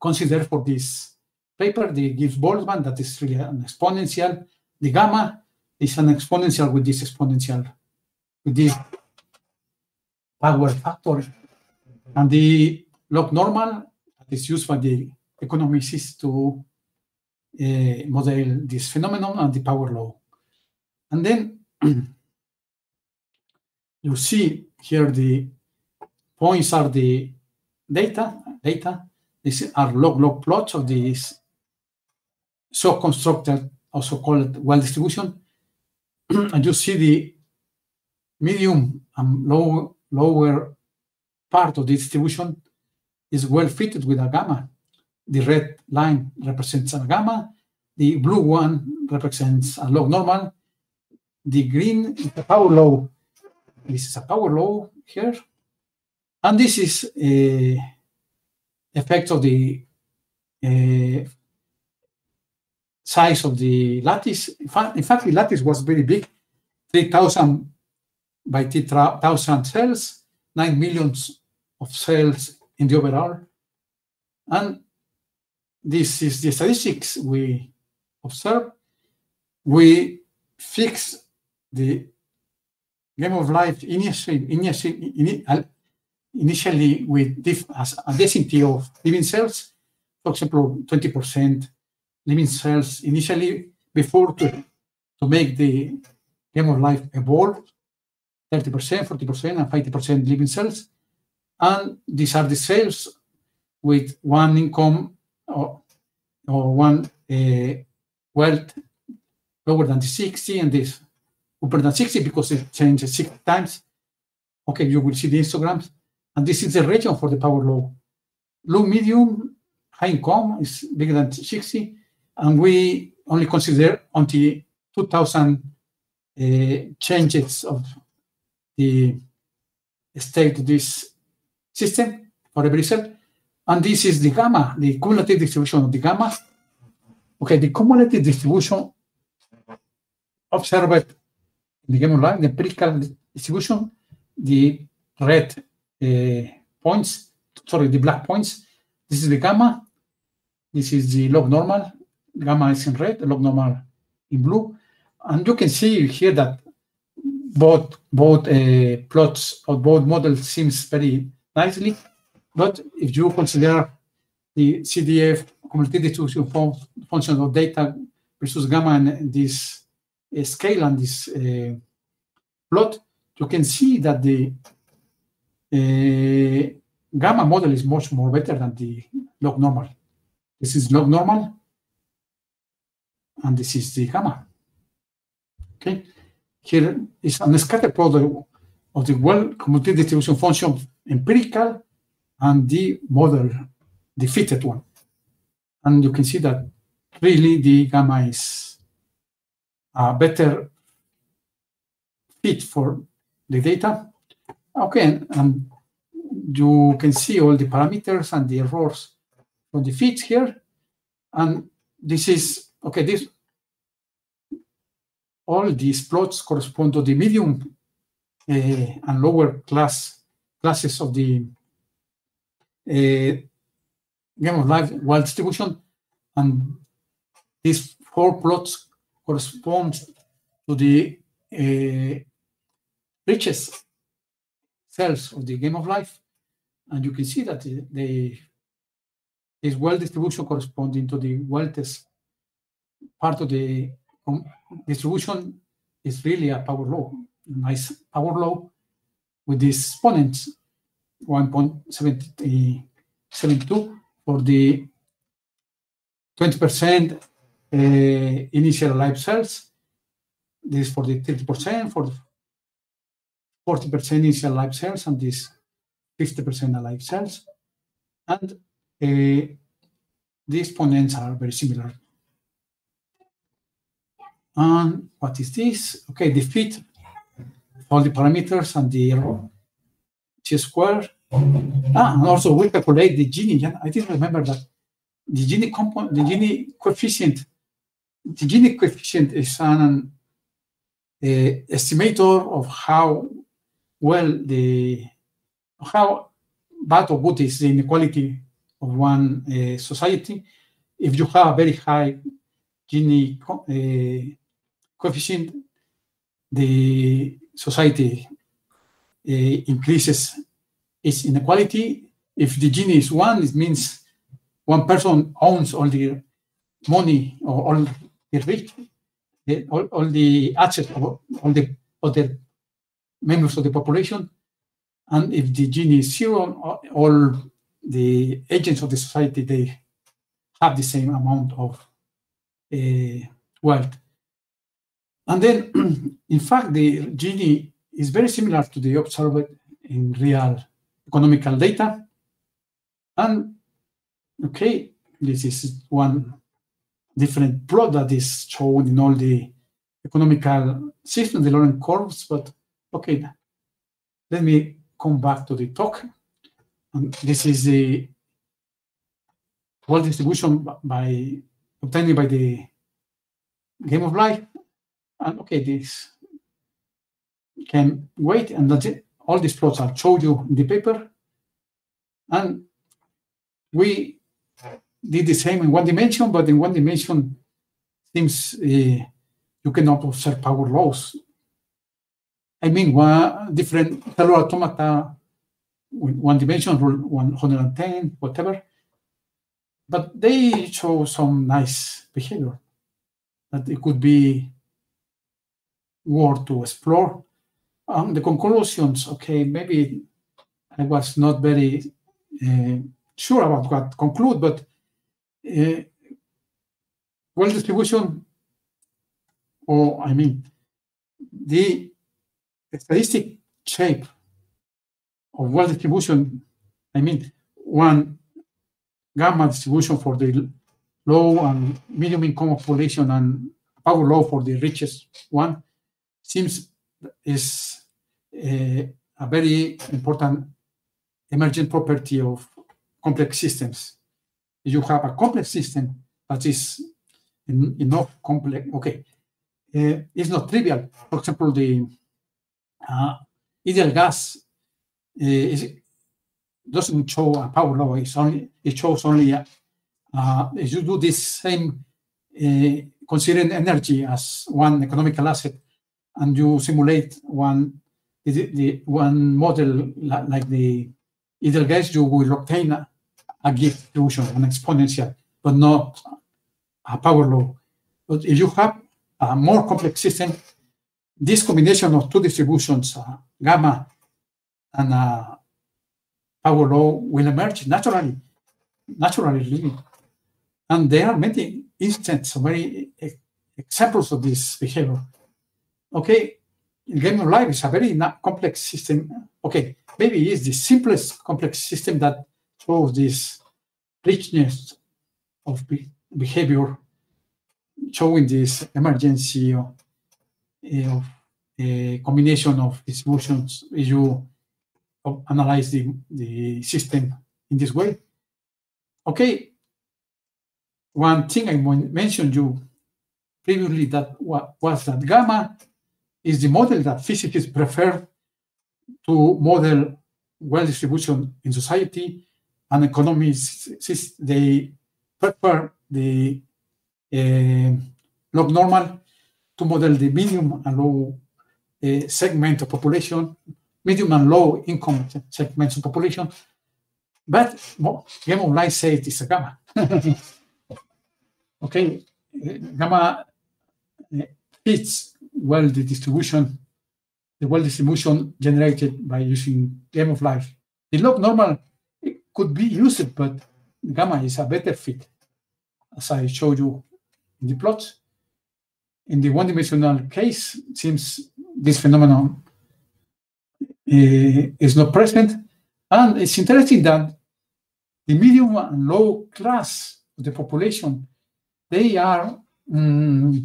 consider for this paper. The Gibbs-Boltzmann, that is really an exponential. The gamma is an exponential with this exponential, with this power factor. And the log normal is used by the economists to uh, model this phenomenon and the power law. And then [CLEARS THROAT] you see here the points are the data, data. These are log-log plots of this so-constructed, also called wealth distribution. [CLEARS THROAT] and you see the medium and low, lower part of the distribution is well fitted with a gamma. The red line represents a gamma. The blue one represents a log normal. The green is a power law. This is a power law here. And this is a effect of the uh, size of the lattice. In fact, the lattice was very big, 3,000 by 3,000 cells, 9 millions of cells in the overall. And this is the statistics we observe. We fix the game of life initially, initially, initially with as a density of living cells, for example, 20% living cells initially before to, to make the game of life evolve, 30%, 40%, and 50% living cells and these are the cells with one income or, or one uh, wealth lower than the 60 and this upper than 60 because it changes six times. Okay, you will see the histograms. And this is the region for the power law. Low, medium, high income is bigger than 60. And we only consider until 2000 uh, changes of the state this system for every cell. And this is the gamma, the cumulative distribution of the gamma. Okay, the cumulative distribution observed in the gamma line, the empirical distribution, the red uh, points, sorry, the black points. This is the gamma. This is the log normal. Gamma is in red, the log normal in blue. And you can see here that both both uh, plots or both models seems very nicely. But if you consider the CDF cumulative distribution function of data versus gamma and this uh, scale and this uh, plot, you can see that the uh, gamma model is much more better than the log normal. This is log normal, and this is the gamma. Okay, here is a scatter plot of, the well commuted distribution function empirical and the model, the fitted one. And you can see that really the gamma is a better fit for the data. Okay, and you can see all the parameters and the errors from the fits here. And this is, okay, this all these plots correspond to the medium uh, and lower class classes of the uh, game of life wealth distribution. And these four plots correspond to the uh, richest cells of the game of life. And you can see that the, this wealth distribution corresponding to the wildest part of the distribution is really a power law, a nice power law with these exponents 1.72 for the 20% uh, initial live cells. This is for the 30%, for the 40% initial live cells, and this 50% alive cells. And uh, the exponents are very similar. And what is this? Okay, the fit, all the parameters and the t square. Ah, and also we calculate the Gini. I didn't remember that the Gini component, the Gini coefficient. The Gini coefficient is an uh, estimator of how well the how bad or good is the inequality of one uh, society. If you have a very high Gini uh, coefficient, the society uh, increases its inequality. If the Gini is one, it means one person owns all the money or all the rich, all, all the assets of all the other members of the population. And if the Gini is zero, all the agents of the society, they have the same amount of uh, wealth. And then, [CLEARS THROAT] in fact, the Gini is very similar to the observed in real economical data. And okay, this is one different plot that is shown in all the economical systems, the Lorenz curves, but okay, let me come back to the talk. And this is the wealth distribution by obtained by the game of life. And okay, this can wait, and that's it. All these plots are showed you in the paper. And we did the same in one dimension, but in one dimension seems uh, you cannot observe power laws. I mean, one different cellular automata, one dimension, rule 110, whatever. But they show some nice behavior that it could be worth to explore. Um, the conclusions, okay, maybe I was not very uh, sure about what conclude, but uh, wealth distribution, or I mean, the statistic shape of wealth distribution, I mean, one gamma distribution for the low and medium income population and power law for the richest one seems is a, a very important emergent property of complex systems. You have a complex system that is enough complex, okay, uh, it's not trivial. For example, the uh, ideal gas uh, is, doesn't show a power law. It's only, it shows only a, if you do this same uh, considering energy as one economical asset and you simulate one the, the one model like the ideal gas, you will obtain a, a distribution, an exponential, but not a power law. But if you have a more complex system, this combination of two distributions, uh, gamma and uh, power law, will emerge naturally, naturally. And there are many instances, many examples of this behavior. Okay, in game of life is a very complex system. Okay, maybe it's the simplest complex system that shows this richness of be behavior, showing this emergency of, of a combination of distributions if you analyze the, the system in this way. Okay, one thing I mentioned you previously that was that gamma is the model that physicists prefer to model wealth distribution in society and economists they prefer the uh, log normal to model the medium and low uh, segment of population, medium and low income segments of population. But gamma of light says it's a gamma. [LAUGHS] okay, gamma fits well the distribution, the wealth distribution generated by using game of life. The log normal could be used, but gamma is a better fit, as I showed you in the plot. In the one-dimensional case, seems this phenomenon uh, is not present. And it's interesting that the medium and low class of the population, they are um,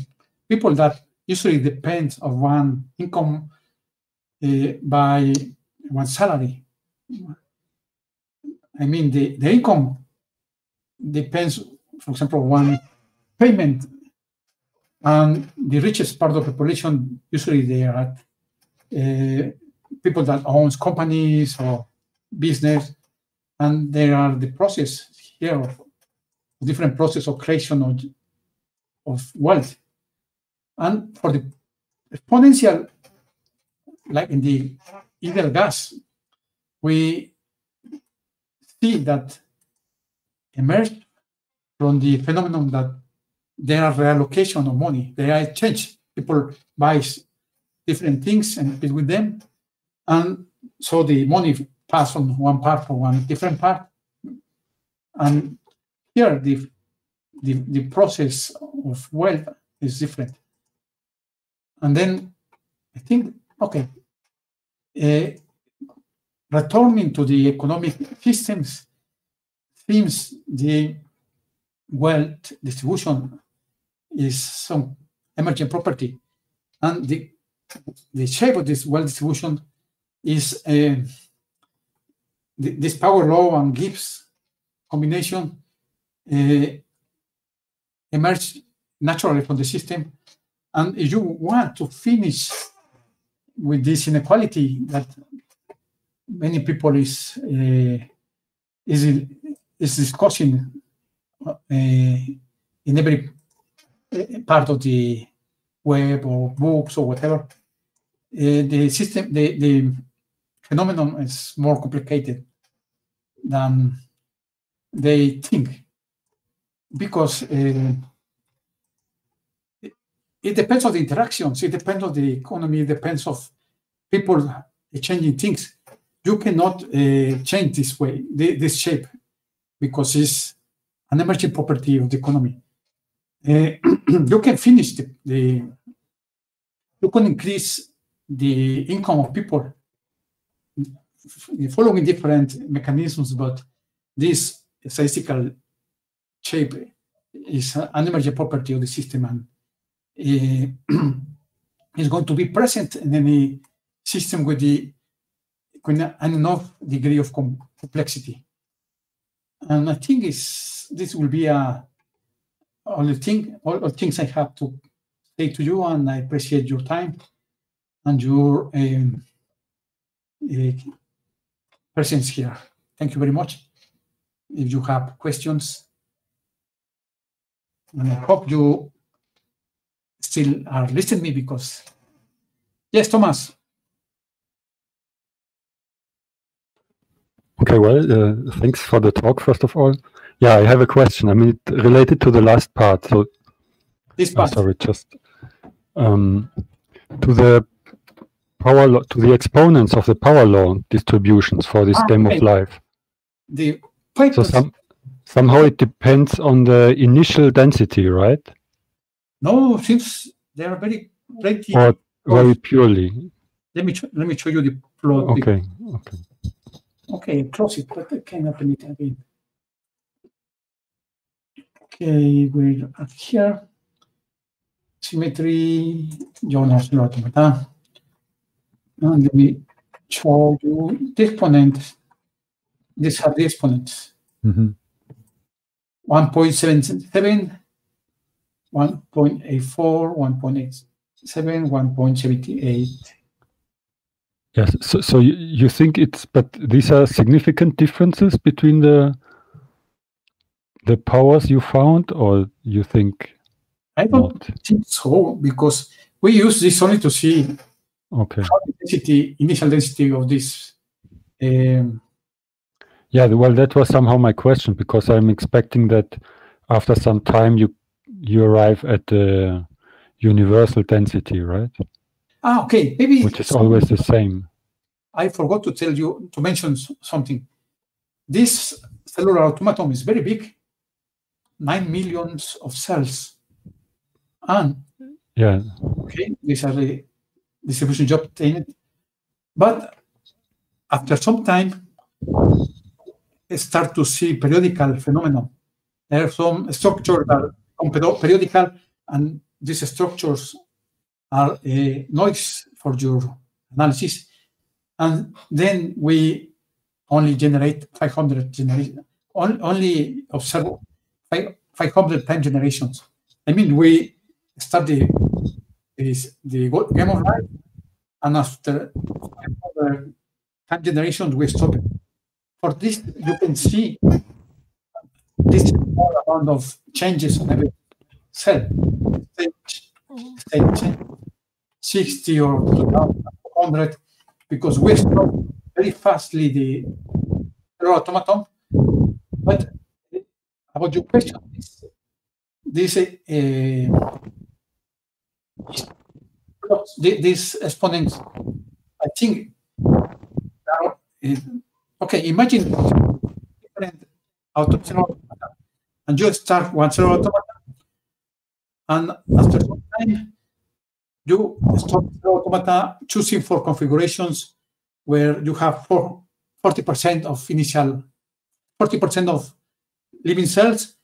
people that usually depends on one income uh, by one salary. I mean, the, the income depends, for example, one payment. And the richest part of the population, usually they are uh, people that owns companies or business. And there are the process here of different process of creation of, of wealth. And for the exponential, like in the ideal gas, we see that emerged from the phenomenon that there are reallocation of money, there are exchange. People buy different things and compete with them. And so the money pass from one part to one different part. And here the, the, the process of wealth is different. And then I think, okay, uh, returning to the economic systems seems the wealth distribution is some emergent property. And the, the shape of this wealth distribution is uh, this power law and Gibbs combination uh, emerged naturally from the system and you want to finish with this inequality that many people is uh, is is discussing uh, in every part of the web or books or whatever, uh, the system, the, the phenomenon is more complicated than they think. Because uh, it depends on the interactions. It depends on the economy. It depends of people changing things. You cannot uh, change this way, this shape, because it's an emerging property of the economy. Uh, [CLEARS THROAT] you can finish the, the, you can increase the income of people following different mechanisms, but this statistical shape is an emergent property of the system and [CLEARS THROAT] is going to be present in any system with the with an enough degree of complexity. And I think is this will be a all the thing all things I have to say to you, and I appreciate your time and your um, uh, presence here. Thank you very much. If you have questions, and I hope you still are listening me because yes, Thomas. Okay, well, uh, thanks for the talk, first of all. Yeah, I have a question. I mean, related to the last part. So, this part. Oh, sorry, just um, to the power law, to the exponents of the power law distributions for this ah, game of life. The so some, somehow it depends on the initial density, right? No, since they are very plenty. Or, very purely. Let me let me show you the plot. Okay, okay. Okay, close it, but I can open it again. Okay, we're at here. Symmetry, Jonas Automata. And let me show you the exponent. These are the exponents. hmm 1.77, 1.84, 1.87, 1.78. Yes. So, so you, you think it's, but these are significant differences between the the powers you found, or you think I don't not? think so because we use this only to see Okay. how the density, initial density of this. Um, Yeah. Well, that was somehow my question because I'm expecting that after some time you you arrive at the universal density, right? ah, okay, maybe Which is always the same. I forgot to tell you to mention something. This cellular automaton is very big, nine millions of cells, and Yeah. okay, these are the distribution job obtained. But after some time, you start to see periodical phenomenon. There are some structures perio- periodical, and these structures are a noise for your analysis. And then we only generate 500 generation, on- only observe five- 500 time generations. I mean, we the is the game of life, and after another time generations, we stop it. For this, you can see this is small amount of changes on every cell. Stage, stage 60 or 100, because we stop very fastly the automaton. But about your question, this, uh, these exponents, I think, uh, okay, imagine different and you start one zero automata, and after some time, you stop automata choosing for configurations where you have four, 40% of initial, 40% of living cells,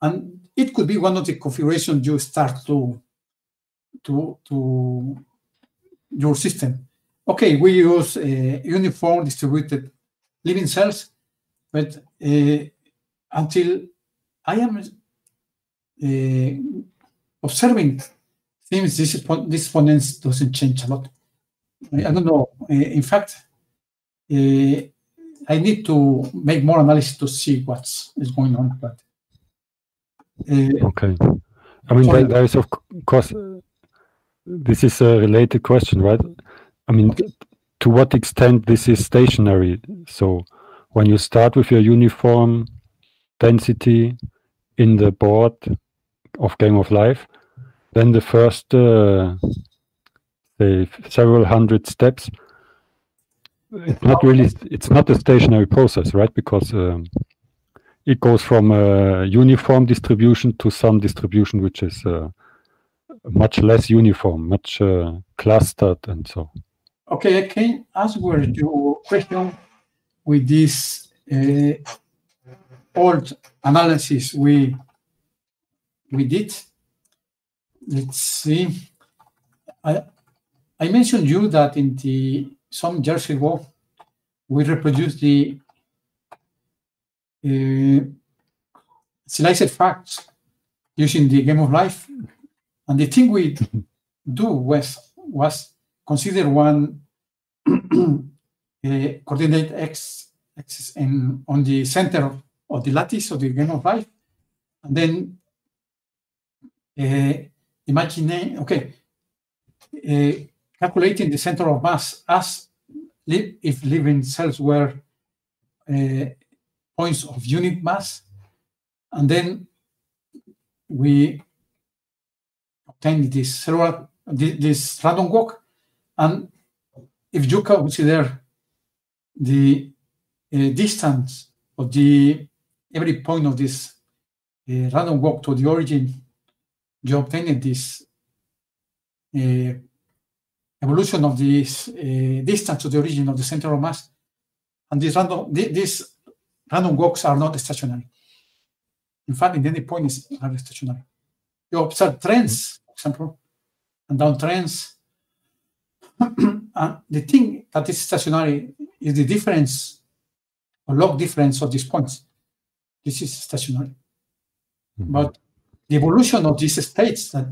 and it could be one of the configurations you start to to to your system. Okay, we use uh, uniform distributed living cells, but uh, until I am uh, observing things, this, this exponents doesn't change a lot. I, I don't know. Uh, in fact, uh, I need to make more analysis to see what's is going on. But uh, Okay. I mean, Sorry. there, there is of course. This is a related question, right? I mean, to what extent this is stationary? So, when you start with your uniform density in the board of Game of Life, then the first, uh, say, several hundred steps, it's not really, it's not a stationary process, right? Because um, it goes from a uniform distribution to some distribution which is uh, much less uniform, much uh, clustered, and so. Okay, I can answer your question with this uh, old analysis we we did. Let's see. I I mentioned you that in the some years ago we reproduced the uh, stylized facts using the game of life, and the thing we [LAUGHS] do was was consider one [CLEARS THROAT] uh, coordinate x axis in on the center of the lattice of the game of life, and then uh, imagine okay, uh, calculating the center of mass as li- if living cells were uh, points of unit mass, and then we obtain this cellular thi- this random walk, and if you consider the uh, distance of the every point of this uh, random walk to the origin, you obtain this uh, evolution of this uh, distance to the origin of the center of mass. And these random, these random walks are not stationary. In fact, in any point is are stationary. You observe trends, for example, and down trends. [CLEARS THROAT] and the thing that is stationary is the difference or log difference of these points. This is stationary. Mm -hmm. But the evolution of these states that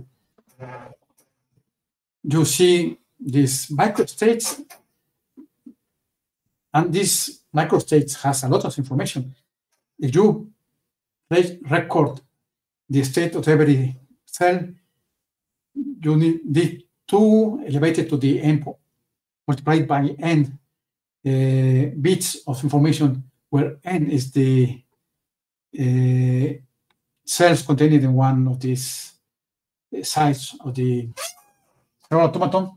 you see these microstates, and this microstates has a lot of information. If you record the state of every cell, you need the two elevated to the n multiplied by n uh, bits of information, where n is the cells contained in one of these sides of the automaton.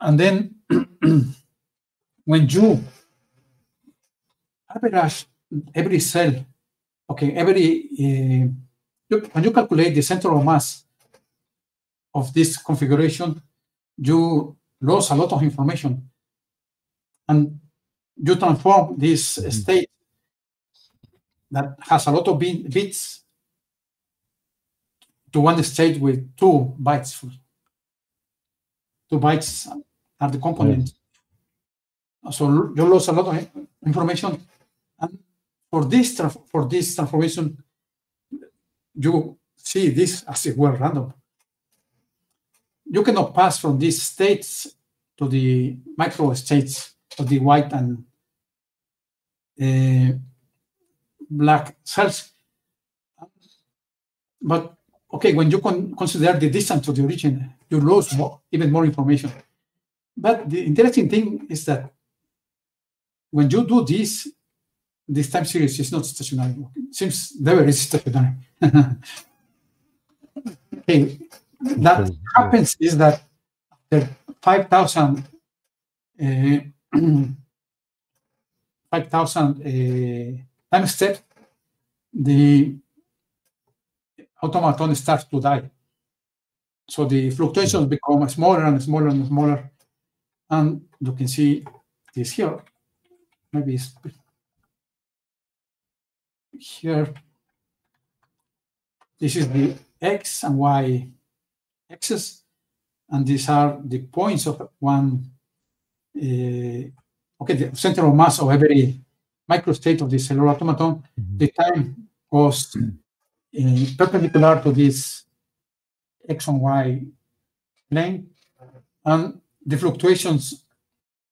And then [CLEARS THROAT] when you average every cell, okay, every, uh, you, when you calculate the center of mass of this configuration, you lose a lot of information. And you transform this mm-hmm. state that has a lot of bits to one state with two bytes two bytes are the component. So you lose a lot of information. And for this for this transformation, you see this as it were random. You cannot pass from these states to the micro states of the white and uh, black cells. But okay, when you con consider the distance to the origin, you lose more, even more information. But the interesting thing is that when you do this, this time series is not stationary. It seems never is stationary. [LAUGHS] okay. That happens is that after 5,000 uh, [CLEARS THROAT] 5,000 uh, step, the automaton starts to die. So the fluctuations become smaller and smaller and smaller. And you can see this here. Maybe it's here. This is the x and y axis, and these are the points of one. Uh, okay, the center of mass of every microstate of the cellular automaton. Mm -hmm. The time goes uh, perpendicular to this x and y plane, and the fluctuations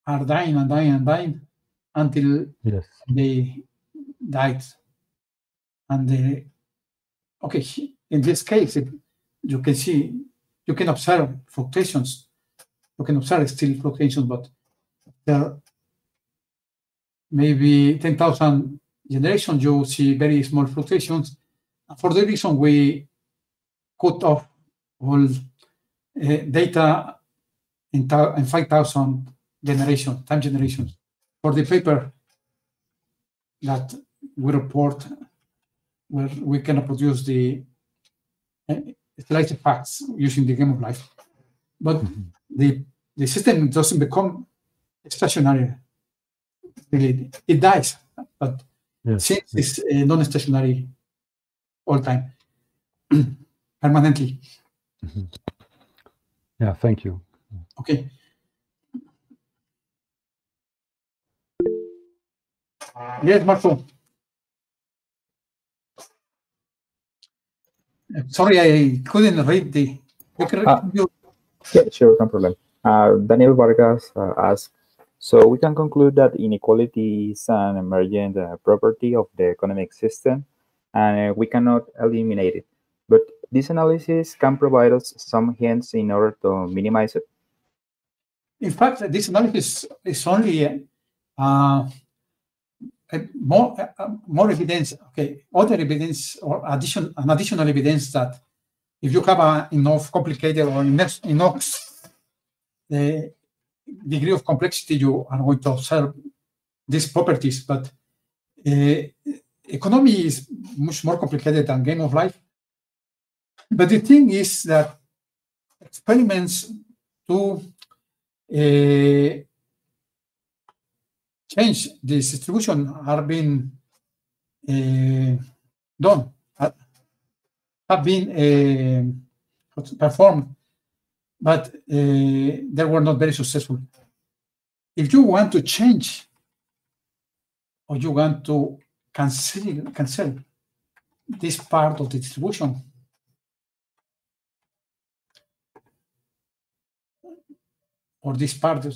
are dying and dying and dying until yes. they died. And the, okay, in this case, it, you can see, you can observe fluctuations. You can observe still fluctuations, but there maybe 10,000 generations, you see very small fluctuations. For the reason we cut off all uh, data in, in 5,000 generation, time generations. For the paper that we report, where we can produce the uh, facts using the game of life. But mm -hmm. the, the system doesn't become stationary. Really, it dies, but yes. since it's uh, non-stationary all time, [CLEARS THROAT] permanently. Mm -hmm. Yeah, thank you. Okay. Yes, Marco. Sorry, I couldn't read the. Uh, yeah, sure, no problem. Uh, Daniel Vargas uh, asked, so we can conclude that inequality is an emergent uh, property of the economic system, and uh, we cannot eliminate it. But this analysis can provide us some hints in order to minimize it. In fact, this analysis is only uh, more uh, more evidence. Okay, other evidence or addition an additional evidence that if you have a enough complicated or enough, enough degree of complexity, you are going to observe these properties. But uh, economy is much more complicated than game of life but the thing is that experiments to uh, change this distribution are being uh, done, have been performed, but uh, they were not very successful. If you want to change or you want to cancel, cancel this part of the distribution, or this part,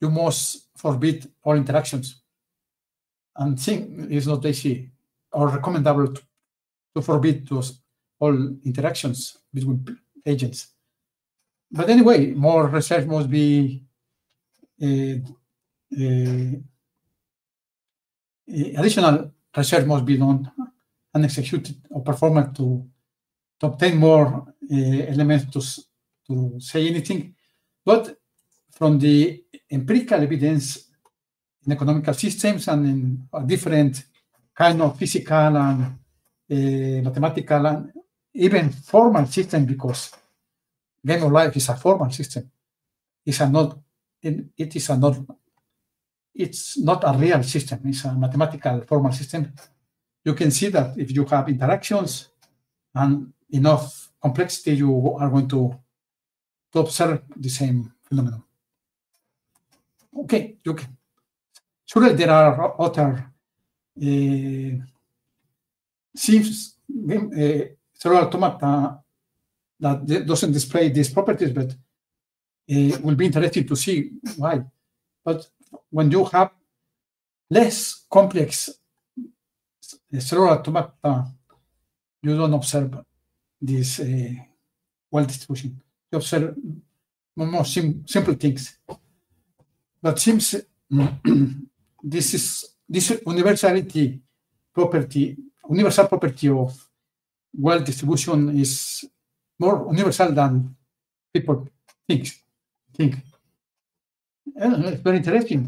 you must forbid all interactions. And think is not easy or recommendable to, to forbid those all interactions between agents. But anyway, more research must be uh, uh, additional research must be done and executed or performed to, to obtain more uh, elements to, to say anything. But from the empirical evidence in economical systems and in different kind of physical and uh, mathematical and even formal system because game of life is a formal system. It's a not it, is a not it's not a real system, it's a mathematical formal system. You can see that if you have interactions and enough complexity, you are going to, to observe the same phenomenon. Okay, you can. Surely there are other uh, Sims uh, cellular automata that doesn't display these properties, but it will be interesting to see why. But when you have less complex cellular automata, you don't observe this uh, wealth distribution. You observe more sim simple things. But seems [CLEARS THROAT] this is this universality property, universal property of wealth distribution is more universal than people think. think. it's very interesting.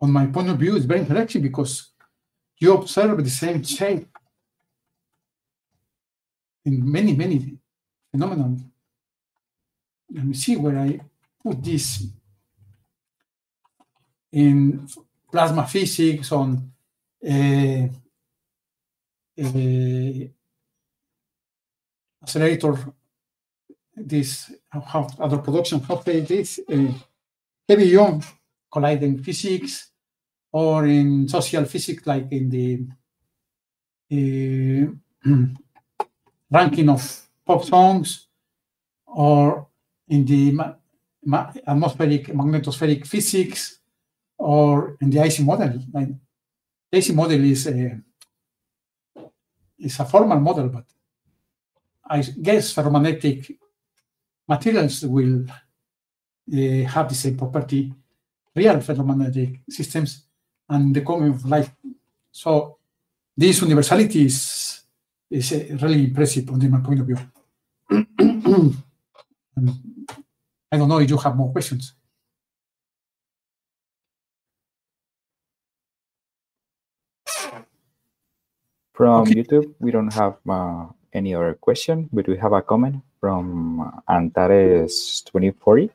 On my point of view, it's very interesting because you observe the same shape in many, many phenomena. Let me see where I put this in plasma physics on uh, uh, accelerator this how other production how this uh, heavy ion colliding physics or in social physics like in the uh, [CLEARS THROAT] ranking of pop songs or in the ma ma atmospheric magnetospheric physics or in the Ising model. Like, the Ising model is a is a formal model, but I guess ferromagnetic materials will uh, have the same property, real ferromagnetic systems, and the coming of light. So this universality is, is uh, really impressive from my point of view. [CLEARS THROAT] I don't know if you have more questions. From okay. YouTube, we don't have uh, any other question, but we have a comment from Antares 2040.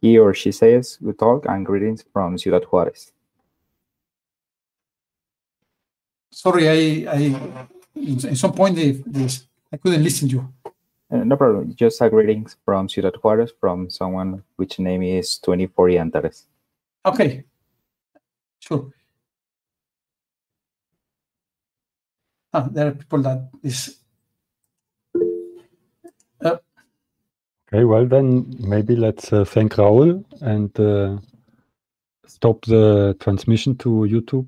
He or she says, good talk and greetings from Ciudad Juarez. Sorry, I, I at some point I couldn't listen to you. Uh, no problem. Just a greetings from Ciudad Juarez from someone which name is 2040 Antares. Okay, sure. Ah, there are people that is. Okay, well then maybe let's uh, thank Raul and uh, stop the transmission to YouTube.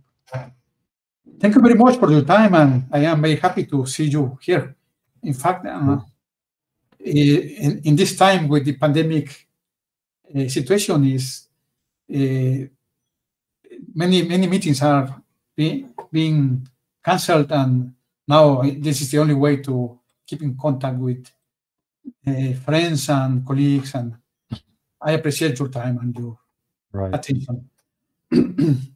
Thank you very much for your time, and I am very happy to see you here. In fact, uh, in, in this time with the pandemic uh, situation, is uh, many many meetings are being being cancelled and now this is the only way to keep in contact with uh, friends and colleagues and i appreciate your time and your right. attention [CLEARS THROAT]